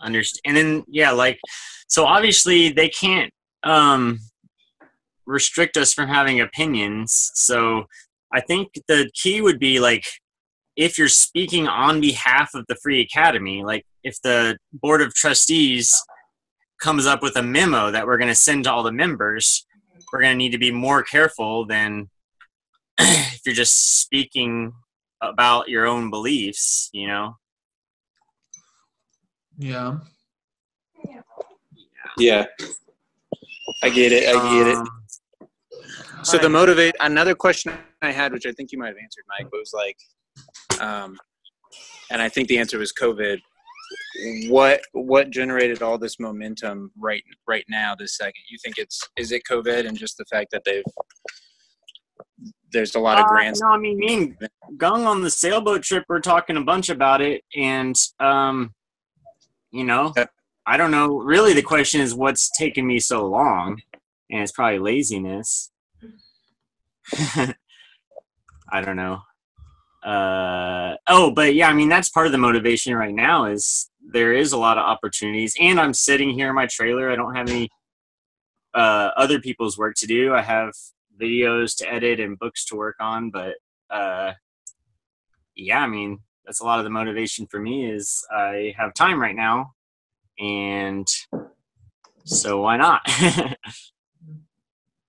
Speaker 2: understand. And then yeah, like so obviously they can't um restrict us from having opinions. So I think the key would be like if you're speaking on behalf of the free academy, like if the board of trustees comes up with a memo that we're going to send to all the members, we're going to need to be more careful than if you're just speaking about your own beliefs, you know?
Speaker 1: Yeah.
Speaker 5: Yeah. I get it. I get it.
Speaker 2: Um,
Speaker 5: So the motivate another question I had, which I think you might have answered, Mike, was like, um, and I think the answer was COVID. What what generated all this momentum right right now, this second? You think it's is it COVID and just the fact that they've there's a lot of
Speaker 2: Uh,
Speaker 5: grants?
Speaker 2: No, I mean, me and Cuong on the sailboat trip were talking a bunch about it, and um, you know, I don't know. Really, the question is, what's taking me so long? And it's probably laziness. I don't know. Uh, oh, but yeah, I mean, that's part of the motivation right now. Is there is a lot of opportunities, and I'm sitting here in my trailer. I don't have any uh, other people's work to do. I have videos to edit and books to work on, but uh, yeah, I mean, that's a lot of the motivation for me is I have time right now, and so why not?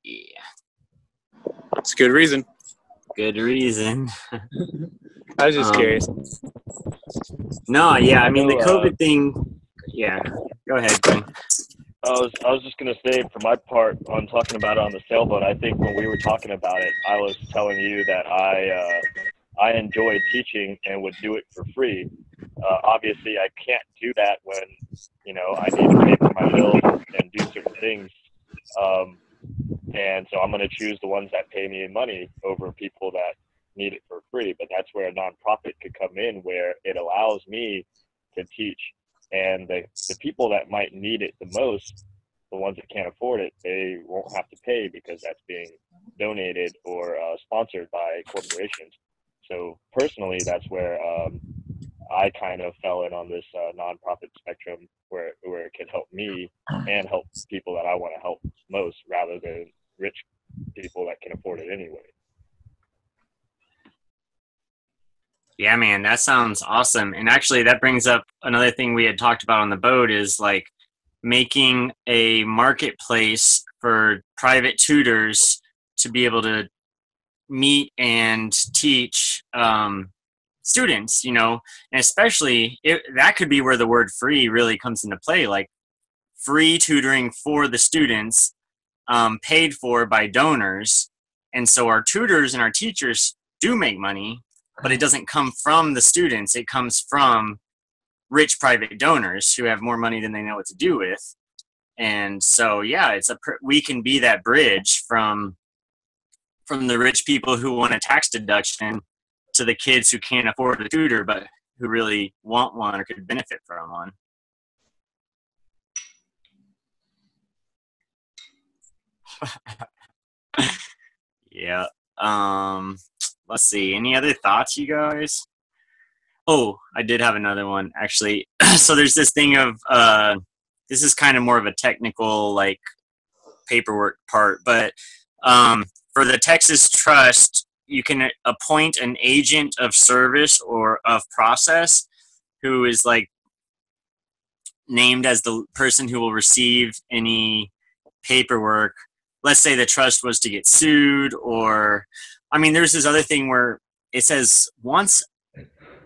Speaker 2: yeah,
Speaker 5: It's a good reason.
Speaker 2: Good reason.
Speaker 5: I was just
Speaker 2: Um,
Speaker 5: curious.
Speaker 2: No, yeah, I mean the
Speaker 6: So, uh,
Speaker 2: COVID thing. Yeah, go ahead. Glenn.
Speaker 6: I was I was just gonna say for my part on talking about it on the sailboat. I think when we were talking about it, I was telling you that I uh, I enjoy teaching and would do it for free. Uh, obviously, I can't do that when you know I need to pay for my bills and do certain things. Um, and so I'm going to choose the ones that pay me money over people that need it for free. But that's where a nonprofit could come in, where it allows me to teach and the, the people that might need it the most the ones that can't afford it they won't have to pay because that's being donated or uh, sponsored by corporations so personally that's where um, i kind of fell in on this uh, nonprofit spectrum where, where it can help me and help people that i want to help most rather than rich people that can afford it anyway
Speaker 2: Yeah, man, that sounds awesome. And actually, that brings up another thing we had talked about on the boat is like making a marketplace for private tutors to be able to meet and teach um, students, you know, and especially it, that could be where the word free really comes into play like free tutoring for the students um, paid for by donors. And so our tutors and our teachers do make money but it doesn't come from the students it comes from rich private donors who have more money than they know what to do with and so yeah it's a we can be that bridge from from the rich people who want a tax deduction to the kids who can't afford a tutor but who really want one or could benefit from one. Yeah um let's see. Any other thoughts you guys? Oh i did have another one actually. So there's this thing of uh this is kind of more of a technical like paperwork part but um for the texas trust you can appoint an agent of service or of process who is like named as the person who will receive any paperwork let's say the trust was to get sued or I mean, there's this other thing where it says once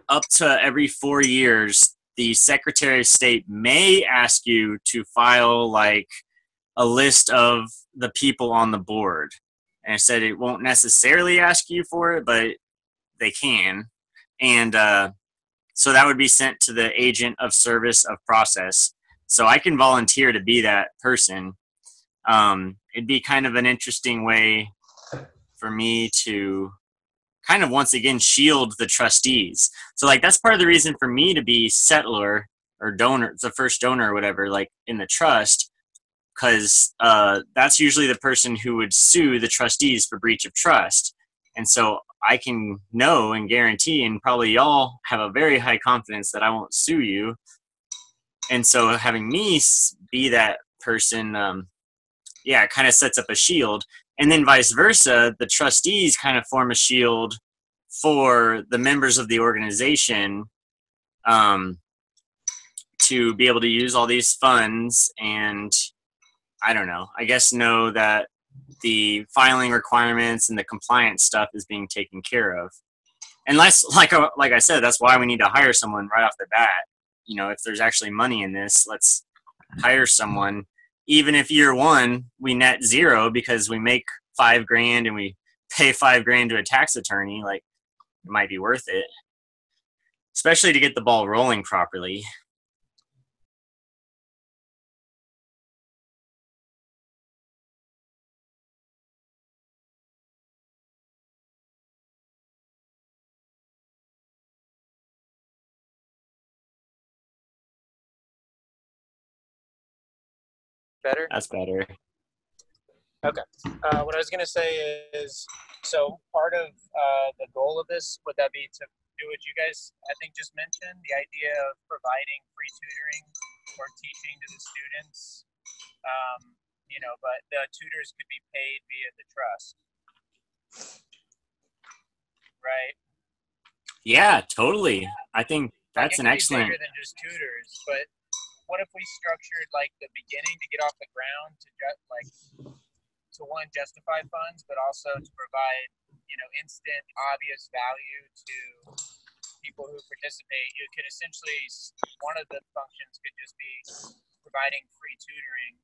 Speaker 2: up to every four years, the Secretary of State may ask you to file like a list of the people on the board. And said it won't necessarily ask you for it, but they can. And uh, so that would be sent to the agent of service of process. So I can volunteer to be that person. Um, it'd be kind of an interesting way for me to kind of once again shield the trustees. So like that's part of the reason for me to be settler or donor, the first donor or whatever, like in the trust, because uh, that's usually the person who would sue the trustees for breach of trust. And so I can know and guarantee, and probably y'all have a very high confidence that I won't sue you. And so having me be that person, um, yeah, kind of sets up a shield and then vice versa the trustees kind of form a shield for the members of the organization um, to be able to use all these funds and i don't know. I guess know that the filing requirements and the compliance stuff is being taken care of. Unless like I- like i said that's why we need to hire someone right off the bat. You know if there's actually money in this let's hire someone. Even if year one we net zero because we make five grand and we pay five grand to a tax attorney, like it might be worth it, especially to get the ball rolling properly.
Speaker 5: Better.
Speaker 2: That's better. Okay.
Speaker 5: Uh, what I was gonna say is, so part of uh, the goal of this would that be to do what you guys I think just mentioned, the idea of providing free tutoring or teaching to the students. Um, you know, but the tutors could be paid via the trust, right?
Speaker 2: Yeah, totally. I think that's an excellent.
Speaker 5: bigger than just tutors, but what if we structured like the beginning to get off the ground to ju- like to one justify funds, but also to provide you know instant, obvious value to people who participate. You could essentially one of the functions could just be providing free tutoring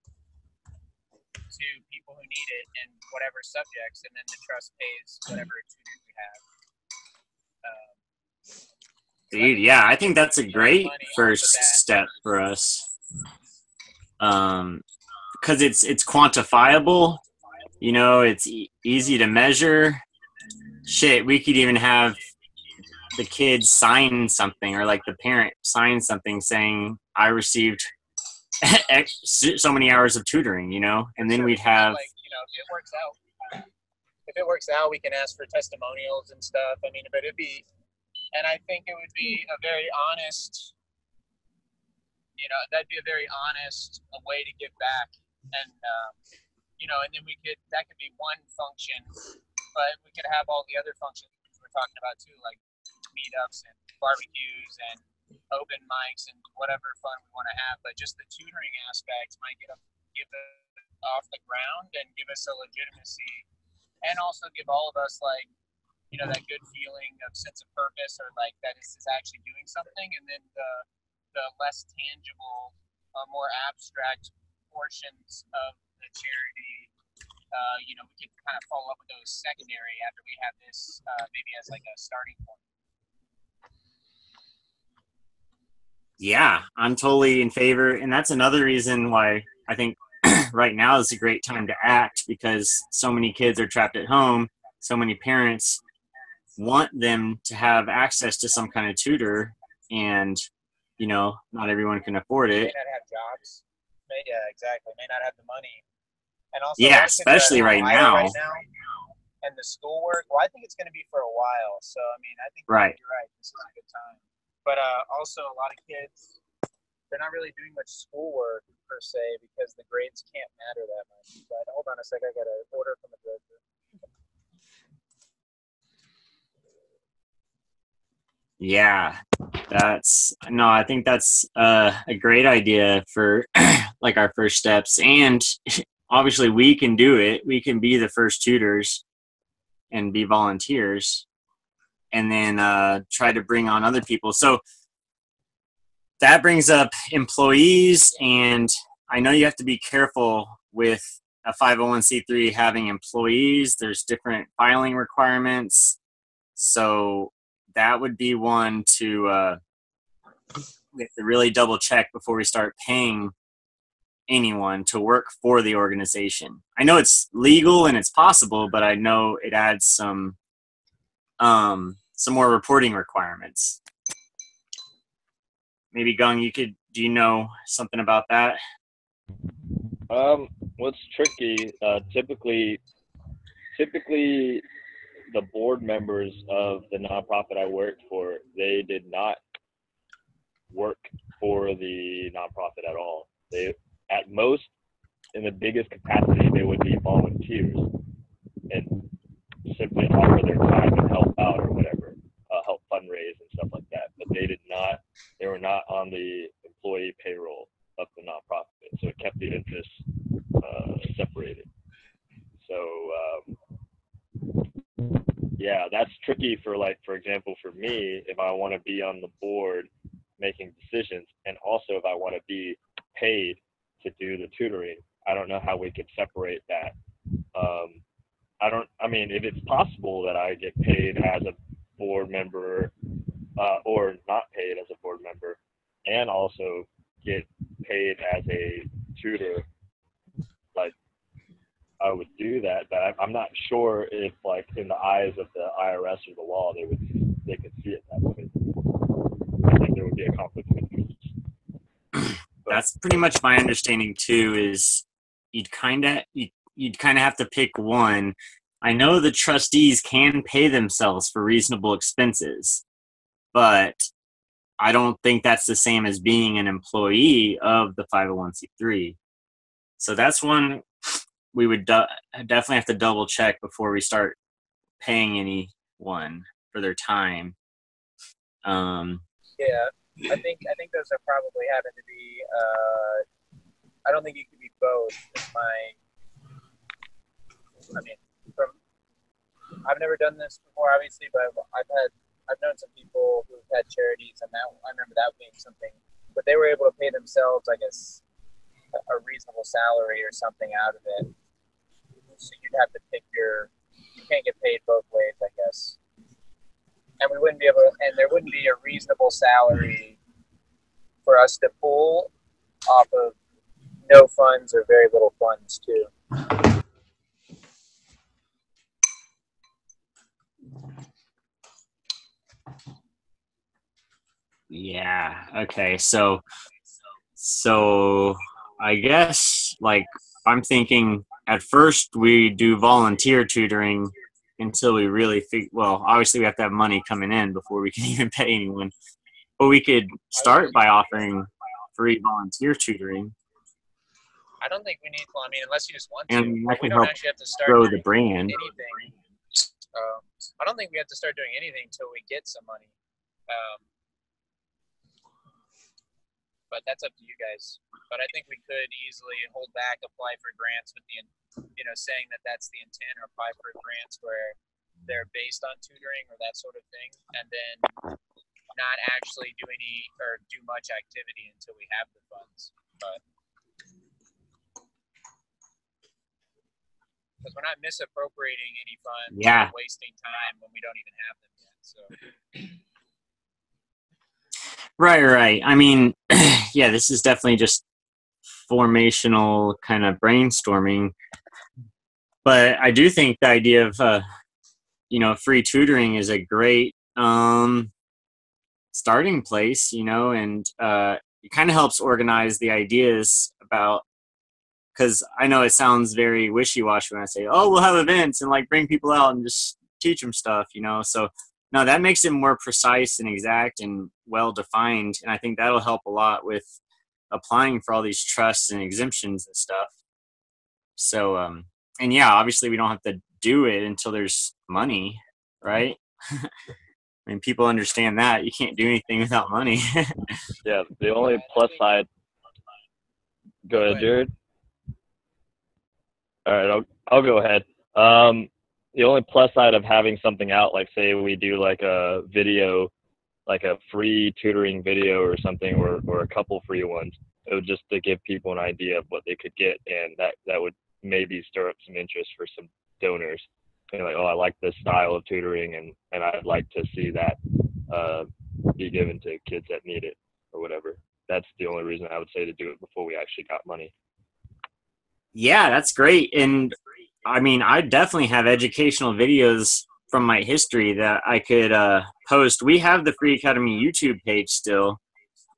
Speaker 5: to people who need it in whatever subjects, and then the trust pays whatever tutors we have.
Speaker 2: Dude, yeah, I think that's a great
Speaker 5: money off of
Speaker 2: first step for us. Um, because it's it's quantifiable. You know, it's e- easy to measure. Shit, we could even have the kids sign something, or like the parent sign something saying, "I received X, so many hours of tutoring." You know, and then we'd have
Speaker 5: like you know if it works out if it works out we can ask for testimonials and stuff i mean but it'd be and i think it would be a very honest you know that'd be a very honest a way to give back. And um, you know and then we could that could be one function but we could have all the other functions we're talking about too like meetups and barbecues and open mics and whatever fun we want to have. But just the tutoring aspect might get give it off the ground and give us a legitimacy and also give all of us like you know that good feeling of sense of purpose or like that this is actually doing something and then the the less tangible uh, more abstract portions of the charity uh, you know we can kind of follow up with those secondary after we have this uh, maybe as like a starting point
Speaker 2: Yeah, I'm totally in favor, and that's another reason why I think right now is a great time to act because so many kids are trapped at home. So many parents want them to have access to some kind of tutor, and you know, not everyone can afford
Speaker 5: may
Speaker 2: it.
Speaker 5: not have jobs. May, yeah exactly. May not have the money. And also
Speaker 2: Yeah,
Speaker 5: our kids are
Speaker 2: especially right now.
Speaker 5: right now. and the schoolwork well i think it's going to be for a while. So i mean i think
Speaker 2: Right.
Speaker 5: you're right. this is a good time. But uh, also a lot of kids they're not really doing much schoolwork per se because the grades can't matter that much. But hold on a sec i got an order from the director
Speaker 2: Yeah, that's no, I think that's uh, a great idea for like our first steps, and obviously we can do it. We can be the first tutors and be volunteers, and then uh, try to bring on other people. So that brings up employees, and I know you have to be careful with a 501c3 having employees. There's different filing requirements, so that would be one to uh, to really double check before we start paying anyone to work for the organization. I know it's legal and it's possible, but I know it adds some um, some more reporting requirements. Maybe Cuong, you could do you know something about that?
Speaker 6: Um, what's tricky? Uh, typically, typically, the board members of the nonprofit I worked for, they did not work for the nonprofit at all. They, at most, in the biggest capacity, they would be volunteers and simply offer their time and help out or whatever, uh, help fundraise and stuff like that. But they did not, they were not on the employee payroll of the nonprofit, so it kept the interests uh, separated. So um, yeah, that's tricky for like, for example, for me, if I want to be on the board making decisions, and also if I want to be paid to do the tutoring, I don't know how we could separate that. Um, I don't. I mean, if it's possible that I get paid as a board member uh, or not paid as a board member, and also get paid as a tutor, I would do that. But I'm not sure if, like, in the eyes of the IRS or the law, they would they could see it that way. I think there would be a conflict of interest.
Speaker 2: That's pretty much my understanding too. Is you'd kind of you, you'd kind of have to pick one. I know the trustees can pay themselves for reasonable expenses, but I don't think that's the same as being an employee of the 501c3. So that's one we would definitely have to double check before we start paying anyone for their time. Um,
Speaker 5: Yeah, I think I think those are probably having to be. Uh, I don't think you can be both. My. I mean, from I've never done this before, obviously, but I've had I've known some people who've had charities, and that I remember that being something. But they were able to pay themselves, I guess, a reasonable salary or something out of it. So you'd have to pick your. You can't get paid both ways, I guess and we wouldn't be able and there wouldn't be a reasonable salary for us to pull off of no funds or very little funds too.
Speaker 2: Yeah. Okay. So, so I guess like I'm thinking at first we do volunteer tutoring until we really think. Well, obviously we have to have money coming in before we can even pay anyone. But we could start by offering free volunteer tutoring,
Speaker 5: I don't think we need well, I mean unless you just want to.
Speaker 2: and that
Speaker 5: we
Speaker 2: can
Speaker 5: don't
Speaker 2: help
Speaker 5: actually have to start
Speaker 2: grow the brand.
Speaker 5: anything. Um, I don't think we have to start doing anything until we get some money. Um, but that's up to you guys. But I think we could easily hold back, apply for grants with the, you know, saying that that's the intent, or apply for grants where they're based on tutoring or that sort of thing, and then not actually do any or do much activity until we have the funds. But because we're not misappropriating any funds,
Speaker 2: Yeah.
Speaker 5: wasting time when we don't even have them yet. So.
Speaker 2: Right, right. I mean, yeah, this is definitely just formational kind of brainstorming. But I do think the idea of, uh, you know, free tutoring is a great um, starting place, you know, and uh, it kind of helps organize the ideas about. Because I know it sounds very wishy-washy when I say, "Oh, we'll have events and like bring people out and just teach them stuff," you know. So no, that makes it more precise and exact and well defined, and I think that'll help a lot with applying for all these trusts and exemptions and stuff. So, um, and yeah, obviously we don't have to do it until there's money, right? I mean, people understand that you can't do anything without money.
Speaker 6: Yeah, the only plus side. Go ahead, Jared. All right, I'll I'll go ahead. Um, the only plus side of having something out, like say we do like a video, like a free tutoring video or something, or or a couple free ones, it would just to give people an idea of what they could get, and that that would maybe stir up some interest for some donors. And like, oh, I like this style of tutoring, and and I'd like to see that uh, be given to kids that need it or whatever. That's the only reason I would say to do it before we actually got money.
Speaker 2: yeah, that's great. And I mean, I definitely have educational videos from my history that I could uh, post. We have the Free Academy YouTube page still.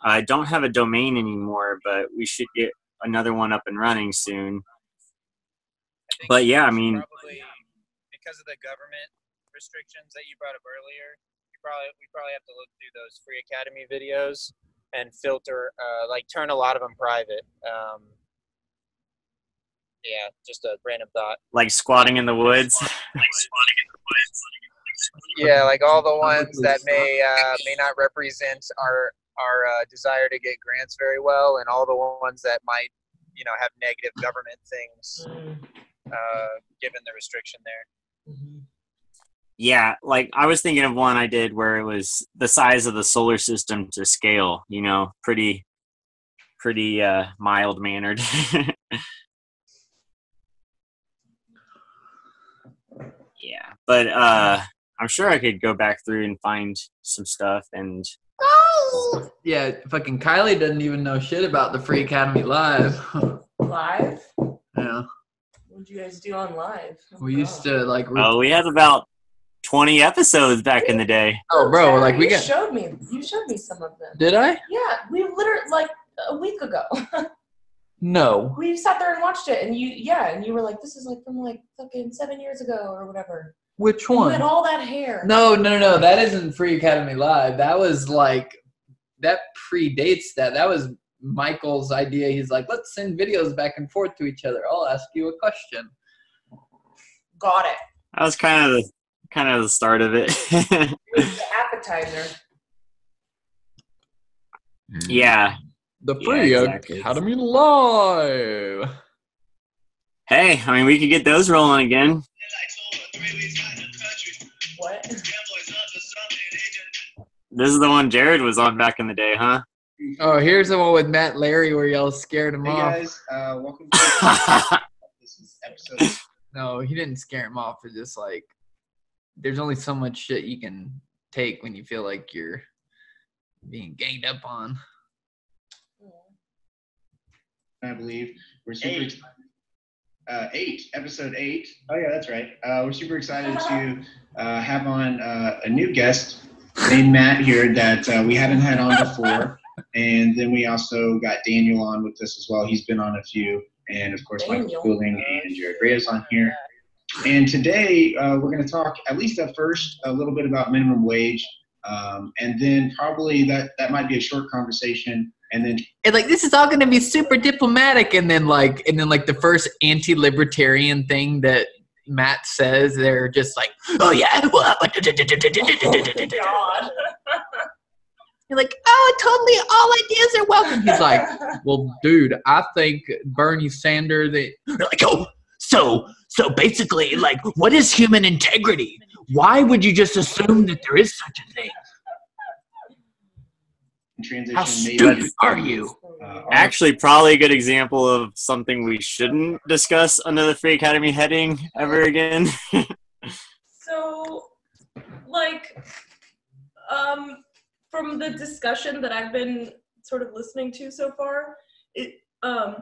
Speaker 2: I don't have a domain anymore, but we should get another one up and running soon. But yeah, I mean-
Speaker 5: probably because of the government restrictions that you brought up earlier, we probably we probably have to look through those free academy videos and filter, uh, like turn a lot of them private. Um, yeah, just a random thought.
Speaker 2: Like squatting in the woods.
Speaker 5: Yeah, like all the ones that may uh, may not represent our our uh, desire to get grants very well, and all the ones that might, you know, have negative government things, uh, given the restriction there. Mm-hmm.
Speaker 2: Yeah, like I was thinking of one I did where it was the size of the solar system to scale. You know, pretty, pretty uh, mild mannered. yeah, but uh, I'm sure I could go back through and find some stuff and.
Speaker 1: Yeah, fucking Kylie doesn't even know shit about the Free Academy Live.
Speaker 3: Live?
Speaker 1: Yeah.
Speaker 3: What did you guys do on live?
Speaker 1: we used to like. re-
Speaker 2: oh, we had about 20 episodes back in the day.
Speaker 1: oh, bro, like we
Speaker 3: you
Speaker 1: got.
Speaker 3: showed me. You showed me some of them.
Speaker 1: Did I?
Speaker 3: Yeah, we literally like a week ago.
Speaker 1: No.
Speaker 3: we sat there and watched it, and you, yeah, and you were like, "This is like from like fucking seven years ago or whatever."
Speaker 1: Which
Speaker 3: And you
Speaker 1: one?
Speaker 3: had all that hair.
Speaker 1: No, no, no, no. That isn't Free Academy Live. That was like that predates that. That was Michael's idea. He's like, let's send videos back and forth to each other. I'll ask you a question.
Speaker 3: Got it.
Speaker 2: That was kind of the kind of the start of it.
Speaker 3: It was the appetizer. Mm.
Speaker 2: yeah.
Speaker 1: The
Speaker 2: Yeah,
Speaker 1: Free
Speaker 2: exactly.
Speaker 1: Academy Live.
Speaker 2: Hey, I mean, we could get those rolling again.
Speaker 3: What?
Speaker 2: This is the one Jared was on back in the day, huh?
Speaker 1: Oh, here's the one with Matt Larry where y'all scared him
Speaker 7: Hey
Speaker 1: off.
Speaker 7: guys, uh, welcome to this is episode.
Speaker 1: No, he didn't scare him off. It's just like there's only so much shit you can take when you feel like you're being ganged up on.
Speaker 7: I believe we're super excited. Uh, eight, episode eight. Oh yeah, that's right. Uh, we're super excited to uh, have on uh, a new guest named Matt here that uh, we haven't had on before, and then we also got Daniel on with us as well. He's been on a few, and of course Michael
Speaker 3: Daniel.
Speaker 7: Cooling and Jared Reyes on here. And today uh, we're going to talk at least at first a little bit about minimum wage, um, and then probably that that might be a short conversation, and then
Speaker 1: And like this is all gonna be super diplomatic and then like and then like the first anti libertarian thing that Matt says, they're just like, Oh yeah, well
Speaker 3: God.
Speaker 1: You're like, oh, totally. All ideas are welcome. He's like, well, dude, I think Bernie Sanders. They, they're like, oh, so, so basically, like, what is human integrity? Why would you just assume that there is such a thing?
Speaker 7: transition.
Speaker 1: How stupid are you?
Speaker 7: uh,
Speaker 2: Actually, probably a good example of something we shouldn't discuss under the Free Academy heading ever again.
Speaker 3: So, like, um, from the discussion that I've been sort of listening to so far, it um,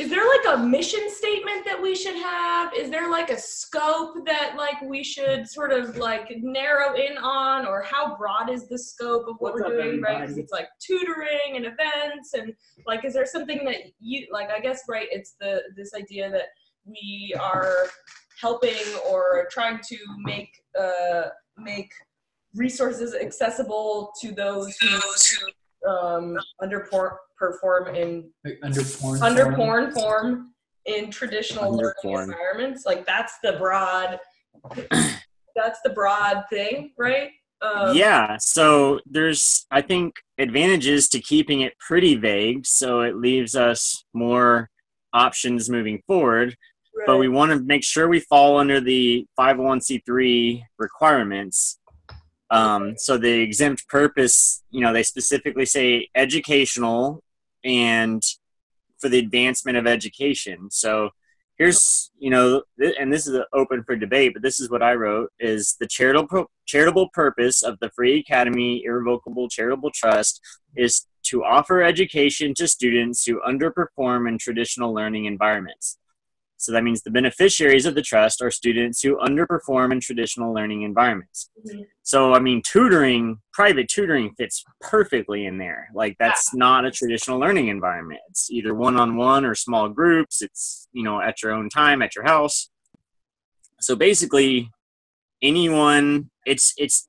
Speaker 3: is there like a mission statement that we should have? Is there like a scope that like we should sort of like narrow in on, or how broad is the scope of what
Speaker 7: What's
Speaker 3: we're doing? Right? Because it's like tutoring and events, and like, is there something that you like? I guess right. It's the this idea that we are helping or trying to make uh, make resources accessible to those who um, underperform in
Speaker 1: Under porn.
Speaker 3: under
Speaker 1: form.
Speaker 3: porn form in traditional
Speaker 2: Under
Speaker 3: learning
Speaker 2: porn.
Speaker 3: environments. Like that's the broad. that's the broad thing, right? Um,
Speaker 2: yeah, so there's, I think, advantages to keeping it pretty vague, so it leaves us more options moving forward. But we want to make sure we fall under the 501c3 requirements. Um, so the exempt purpose, you know, they specifically say educational and for the advancement of education. So here's, you know, and this is open for debate, but this is what I wrote: is the charitable charitable purpose of the Free Academy Irrevocable Charitable Trust is to offer education to students who underperform in traditional learning environments. So that means the beneficiaries of the trust are students who underperform in traditional learning environments.
Speaker 3: Mhm.
Speaker 2: So, I mean, tutoring, private tutoring fits perfectly in there. Like, that's not a traditional learning environment. It's either one on one or small groups. It's, you know, at your own time, at your house. So basically, anyone, it's, it's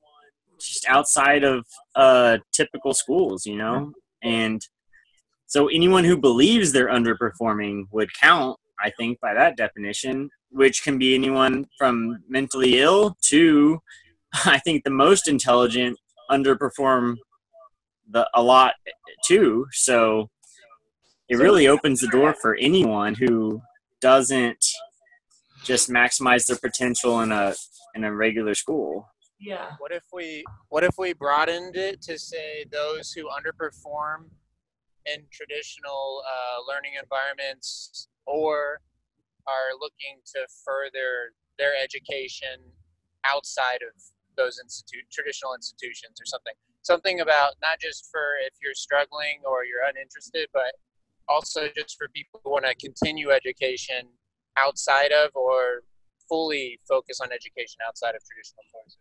Speaker 2: just outside of uh, typical schools, you know? And so anyone who believes they're underperforming would count, I think, by that definition, which can be anyone from mentally ill to, I think, the most intelligent underperform the a lot too. So it really opens the door for anyone who doesn't just maximize their potential in a in a regular school.
Speaker 3: Yeah.
Speaker 5: What if we what if we broadened it to say those who underperform in traditional uh, learning environments or are looking to further their education outside of those institute traditional institutions or something. Something about not just for if you're struggling or you're uninterested, but also just for people who want to continue education outside of or fully focus on education outside of traditional courses.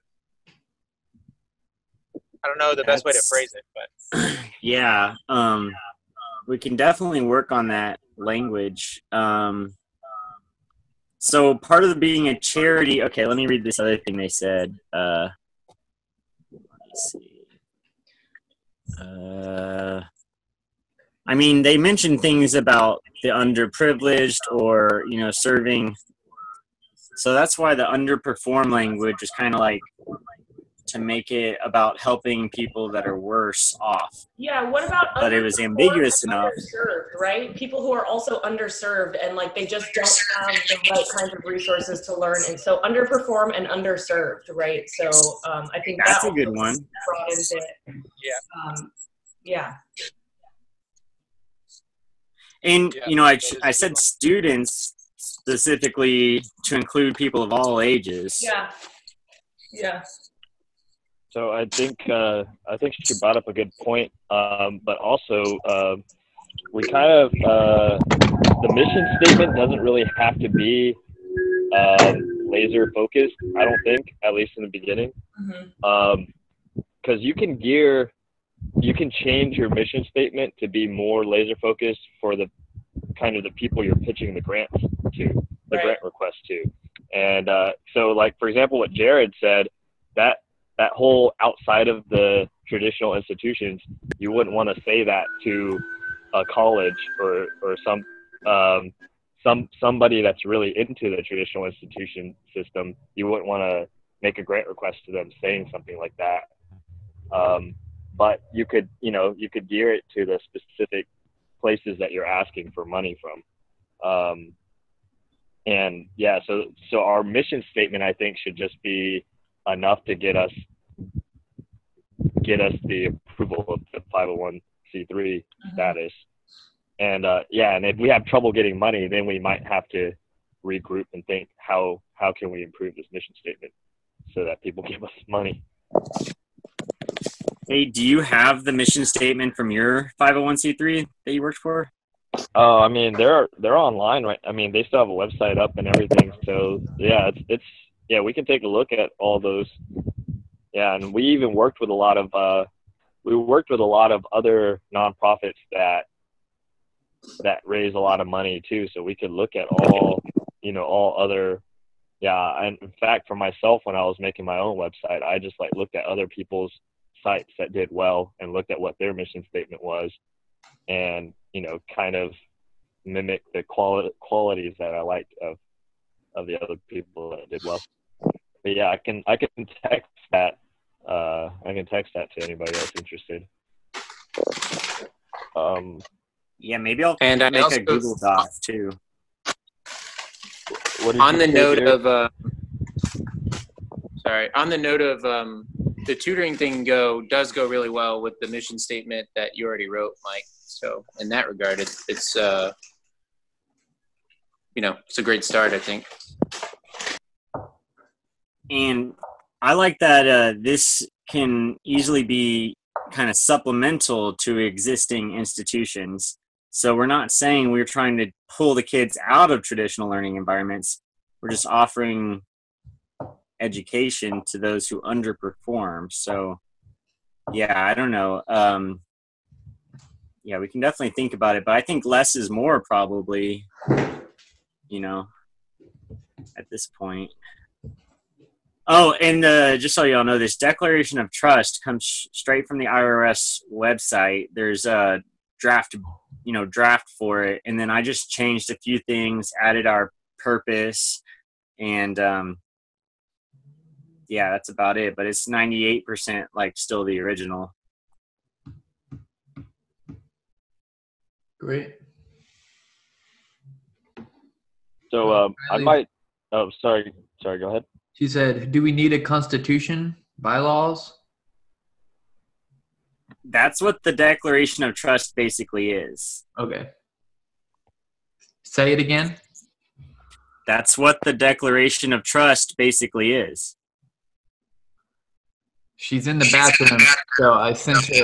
Speaker 5: I don't know the best way to phrase it, but
Speaker 2: yeah um we can definitely work on that language. Um so part of being a charity okay let me read this other thing they said uh let's see. Uh i mean they mentioned things about the underprivileged or you know serving. So that's why the underperform language is kind of like to make it about helping people that are worse off
Speaker 3: Yeah, what about
Speaker 2: But it was ambiguous enough.
Speaker 3: Underserved, right? People who are also underserved and like they just don't have the right kinds of resources to learn, and so underperform and underserved, right? So um, I think
Speaker 2: That's
Speaker 3: that
Speaker 2: a good one.
Speaker 3: broadens it.
Speaker 5: yeah.
Speaker 3: Um, yeah.
Speaker 2: And you know, I
Speaker 5: that is
Speaker 2: I
Speaker 5: a
Speaker 2: said students specifically to include people of all ages.
Speaker 3: Yeah. Yeah.
Speaker 6: So I think uh, I think she brought up a good point, um, but also uh, we kind of uh, the mission statement doesn't really have to be um, laser focused. I don't think, at least in the beginning, because you can gear, you can change your mission statement to be more laser focused for the kind of the people you're pitching the grants to, the
Speaker 3: Right.
Speaker 6: grant request to, and uh, so like for example, what Jared said that that whole outside of the traditional institutions, you wouldn't want to say that to a college or or some um, some somebody that's really into the traditional institution system. You wouldn't want to make a grant request to them saying something like that. Um, but you could you know you could gear it to the specific places that you're asking for money from. Um, and yeah, so so our mission statement I think should just be enough to get us get us the approval of the 501c3 status. And uh, yeah, and if we have trouble getting money, then we might have to regroup and think how how can we improve this mission statement so that people give us money.
Speaker 2: Hey, do you have the mission statement from your 501c3 that you worked for?
Speaker 6: Oh, I mean they're they're online right. I mean they still have a website up and everything. So yeah, it's it's yeah we can take a look at all those. Yeah, and we even worked with a lot of uh, we worked with a lot of other nonprofits that that raise a lot of money too. So we could look at all you know all other yeah. And in fact, for myself, when I was making my own website, I just like looked at other people's sites that did well and looked at what their mission statement was and you know kind of mimic the quality qualities that I liked of of the other people that did well. But yeah, I can I can text that uh, I can text that to anybody else interested. Um,
Speaker 2: Yeah, maybe I'll
Speaker 5: And I
Speaker 2: make
Speaker 5: also-
Speaker 2: a Google Doc too.
Speaker 6: what
Speaker 5: on the note
Speaker 6: Jared?
Speaker 5: of uh, sorry on the note of um, the tutoring thing go does go really well with the mission statement that you already wrote mike so in that regard it, it's uh, you know it's a great start i think
Speaker 2: And I like that uh, this can easily be kind of supplemental to existing institutions. So we're not saying we're trying to pull the kids out of traditional learning environments. We're just offering education to those who underperform. So, yeah, I don't know. Um, yeah, we can definitely think about it, but I think less is more probably, you know, at this point. Oh, and uh, just so y'all know, this declaration of trust comes straight from the IRS website. There's a draft, you know, draft for it, and then I just changed a few things, added our purpose, and um, yeah, that's about it. But it's 98% like still the original.
Speaker 1: Great.
Speaker 6: so um, I might. Oh, sorry, sorry. Go ahead.
Speaker 1: She said, "Do we need a constitution, bylaws?"
Speaker 2: That's what the declaration of trust basically is.
Speaker 1: Okay. Say it again.
Speaker 2: That's what the declaration of trust basically is.
Speaker 1: She's in the bathroom, so I sent her.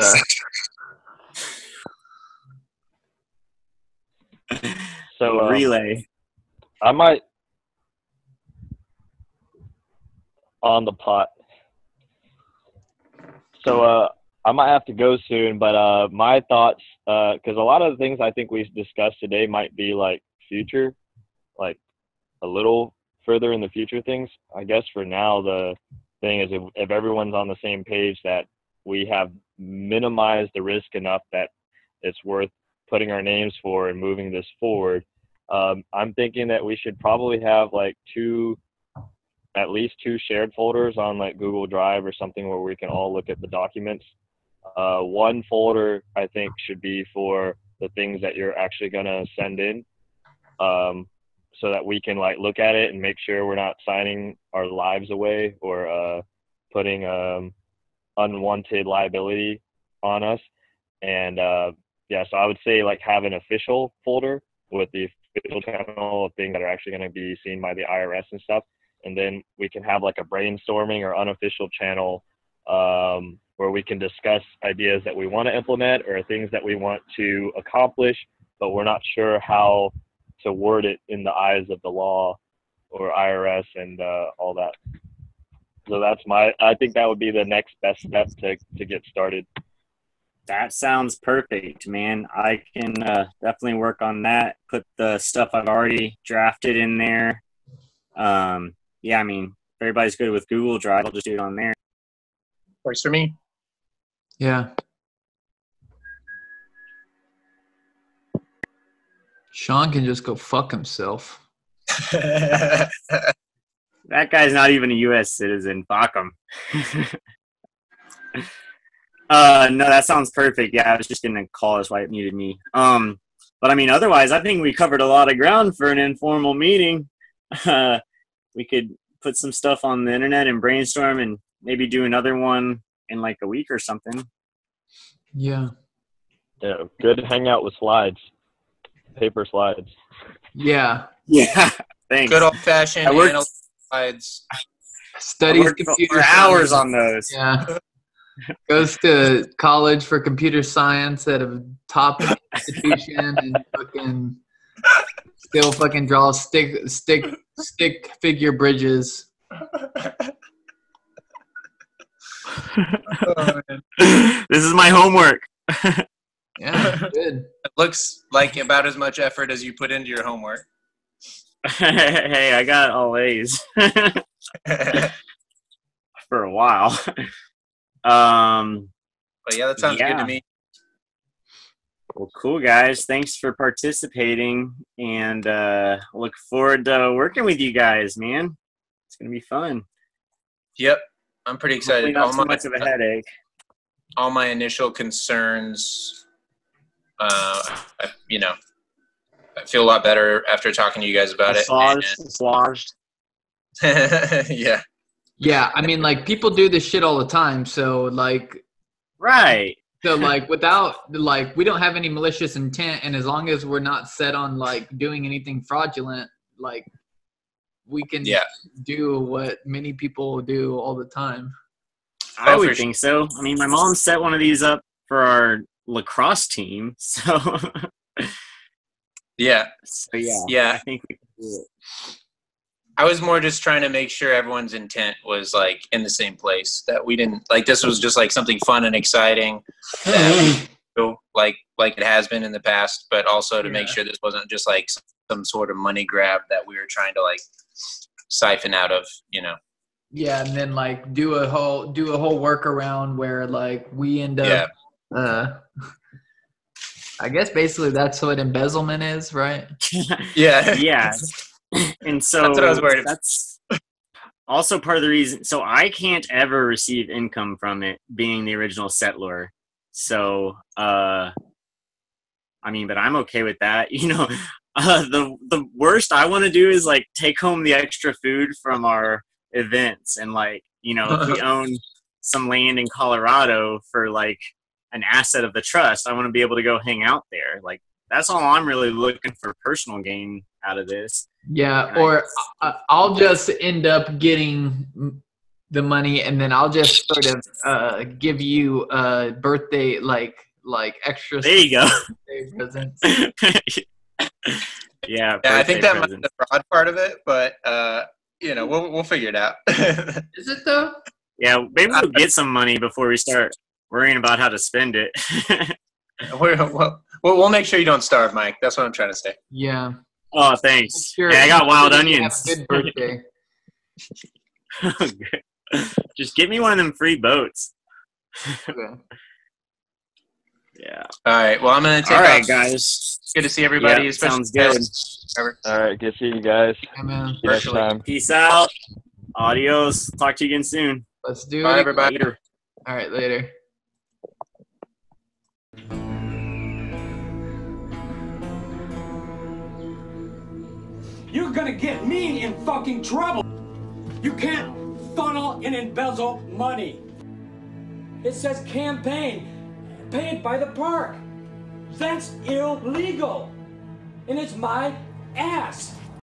Speaker 1: A,
Speaker 6: So um,
Speaker 2: relay.
Speaker 6: I might on the pot. So uh, I might have to go soon, but uh, my thoughts, because a lot of the things I think we discussed today might be like future, like a little further in the future things. I guess for now, the thing is if, if everyone's on the same page that we have minimized the risk enough that it's worth putting our names for and moving this forward. Um, I'm thinking that we should probably have like two, at least two shared folders on like Google Drive or something where we can all look at the documents. Uh, one folder I think should be for the things that you're actually gonna send in, um, so that we can like look at it and make sure we're not signing our lives away or uh, putting um, unwanted liability on us. And uh, yeah, so I would say like have an official folder with the official channel of things that are actually going to be seen by the IRS and stuff. And then we can have like a brainstorming or unofficial channel um, where we can discuss ideas that we want to implement or things that we want to accomplish, but we're not sure how to word it in the eyes of the law or IRS and uh, all that. So that's my. I think that would be the next best step to to get started.
Speaker 2: That sounds perfect, man. I can uh, definitely work on that. Put the stuff I've already drafted in there. Um, yeah, I mean, if everybody's good with Google Drive, I'll just do it on there.
Speaker 5: Works for me.
Speaker 1: yeah. Sean can just go fuck himself.
Speaker 2: That guy's not even a U.S. citizen. Fuck him. uh, no, that sounds perfect. Yeah, I was just gonna call us why it muted me. Um, but I mean, otherwise, I think we covered a lot of ground for an informal meeting. Uh, we could put some stuff on the internet and brainstorm, and maybe do another one in like a week or something.
Speaker 1: Yeah.
Speaker 6: Yeah, good hangout with slides, paper slides.
Speaker 1: Yeah.
Speaker 2: Yeah, thanks.
Speaker 5: Good old fashioned
Speaker 2: I worked-
Speaker 5: analog slides.
Speaker 2: I
Speaker 1: Studies
Speaker 2: for
Speaker 1: computer
Speaker 2: hours on those.
Speaker 1: Yeah. Goes to college for computer science at a top institution and fucking still fucking draw stick stick stick figure bridges.
Speaker 2: this is my homework.
Speaker 1: Yeah, good.
Speaker 5: It looks like about as much effort as you put into your homework.
Speaker 2: hey, I got all A's for a while. Um, but
Speaker 5: yeah, that sounds good to me.
Speaker 2: Well, cool guys. Thanks for participating, and uh, look forward to working with you guys, man. It's gonna be fun.
Speaker 5: Yep. I'm pretty
Speaker 2: Hopefully
Speaker 5: excited.
Speaker 2: not
Speaker 5: All
Speaker 2: too
Speaker 5: my,
Speaker 2: much of a headache.
Speaker 5: all my initial concerns, uh, I, you know, I feel a lot better after talking to you guys about it.
Speaker 2: Massaged, massaged.
Speaker 5: Yeah.
Speaker 1: Yeah, I mean like people do this shit all the time, so like
Speaker 2: Right.
Speaker 1: So like without like we don't have any malicious intent and as long as we're not set on like doing anything fraudulent, like we can
Speaker 5: Yeah.
Speaker 1: do what many people do all the time.
Speaker 2: Oh, I
Speaker 5: Oh,
Speaker 2: would think so. I mean, my mom set one of these up for our lacrosse team, so
Speaker 5: Yeah.
Speaker 2: so yeah. I
Speaker 5: Yeah.
Speaker 2: think we can do it.
Speaker 5: I was more just trying to make sure everyone's intent was like in the same place. That we didn't like this was just like something fun and exciting, that, like like it has been in the past, but also to make sure this wasn't just like some sort of money grab that we were trying to like siphon out of. You know.
Speaker 1: Yeah, and then like do a whole do a whole workaround where like we end up
Speaker 5: Yeah.
Speaker 1: uh I guess basically that's what embezzlement is, right?
Speaker 5: Yeah.
Speaker 2: yeah. And so
Speaker 5: That's what I was worried about.
Speaker 2: That's also part of the reason. So I can't ever receive income from it being the original settler. So, uh, I mean, but I'm okay with that. You know, uh, the the worst I want to do is like take home the extra food from our events, and like you know, if we own some land in Colorado for like an asset of the trust, I want to be able to go hang out there. Like that's all I'm really looking for personal gain out of this.
Speaker 1: Yeah,
Speaker 2: Right.
Speaker 1: or I, I'll just end up getting the money, and then I'll just sort of uh, give you a birthday like like extra.
Speaker 2: There you go.
Speaker 1: presents.
Speaker 2: yeah.
Speaker 5: Yeah, I think
Speaker 2: birthday
Speaker 5: that might be the fraud part of it, but uh, you know, we'll we'll figure it out.
Speaker 1: Is it though?
Speaker 2: Yeah, maybe we'll get some money before we start worrying about how to spend it.
Speaker 5: We're, we'll, we'll we'll make sure you don't starve, Mike. That's what I'm trying to say.
Speaker 1: Yeah.
Speaker 2: oh, thanks.
Speaker 1: Sure.
Speaker 2: Hey, I got wild
Speaker 1: Have a
Speaker 2: onions.
Speaker 1: Good birthday.
Speaker 2: Just give me one of them free boats.
Speaker 1: Okay.
Speaker 2: Yeah.
Speaker 5: All right. Well, I'm gonna take
Speaker 2: All right,
Speaker 5: off.
Speaker 2: guys.
Speaker 5: It's good to see everybody.
Speaker 2: Yeah, sounds good.
Speaker 5: Trevor.
Speaker 6: All right, good seeing you guys.
Speaker 1: Yeah, man.
Speaker 6: See you next
Speaker 5: Virtually.
Speaker 6: time.
Speaker 2: Peace out. Adios. Talk to you again soon.
Speaker 1: Let's do
Speaker 5: Bye,
Speaker 1: it.
Speaker 5: everybody.
Speaker 2: Later.
Speaker 1: All right, later.
Speaker 8: You're gonna get me in fucking trouble. You can't funnel and embezzle money. It says campaign, paid by the park. That's illegal. And it's my ass.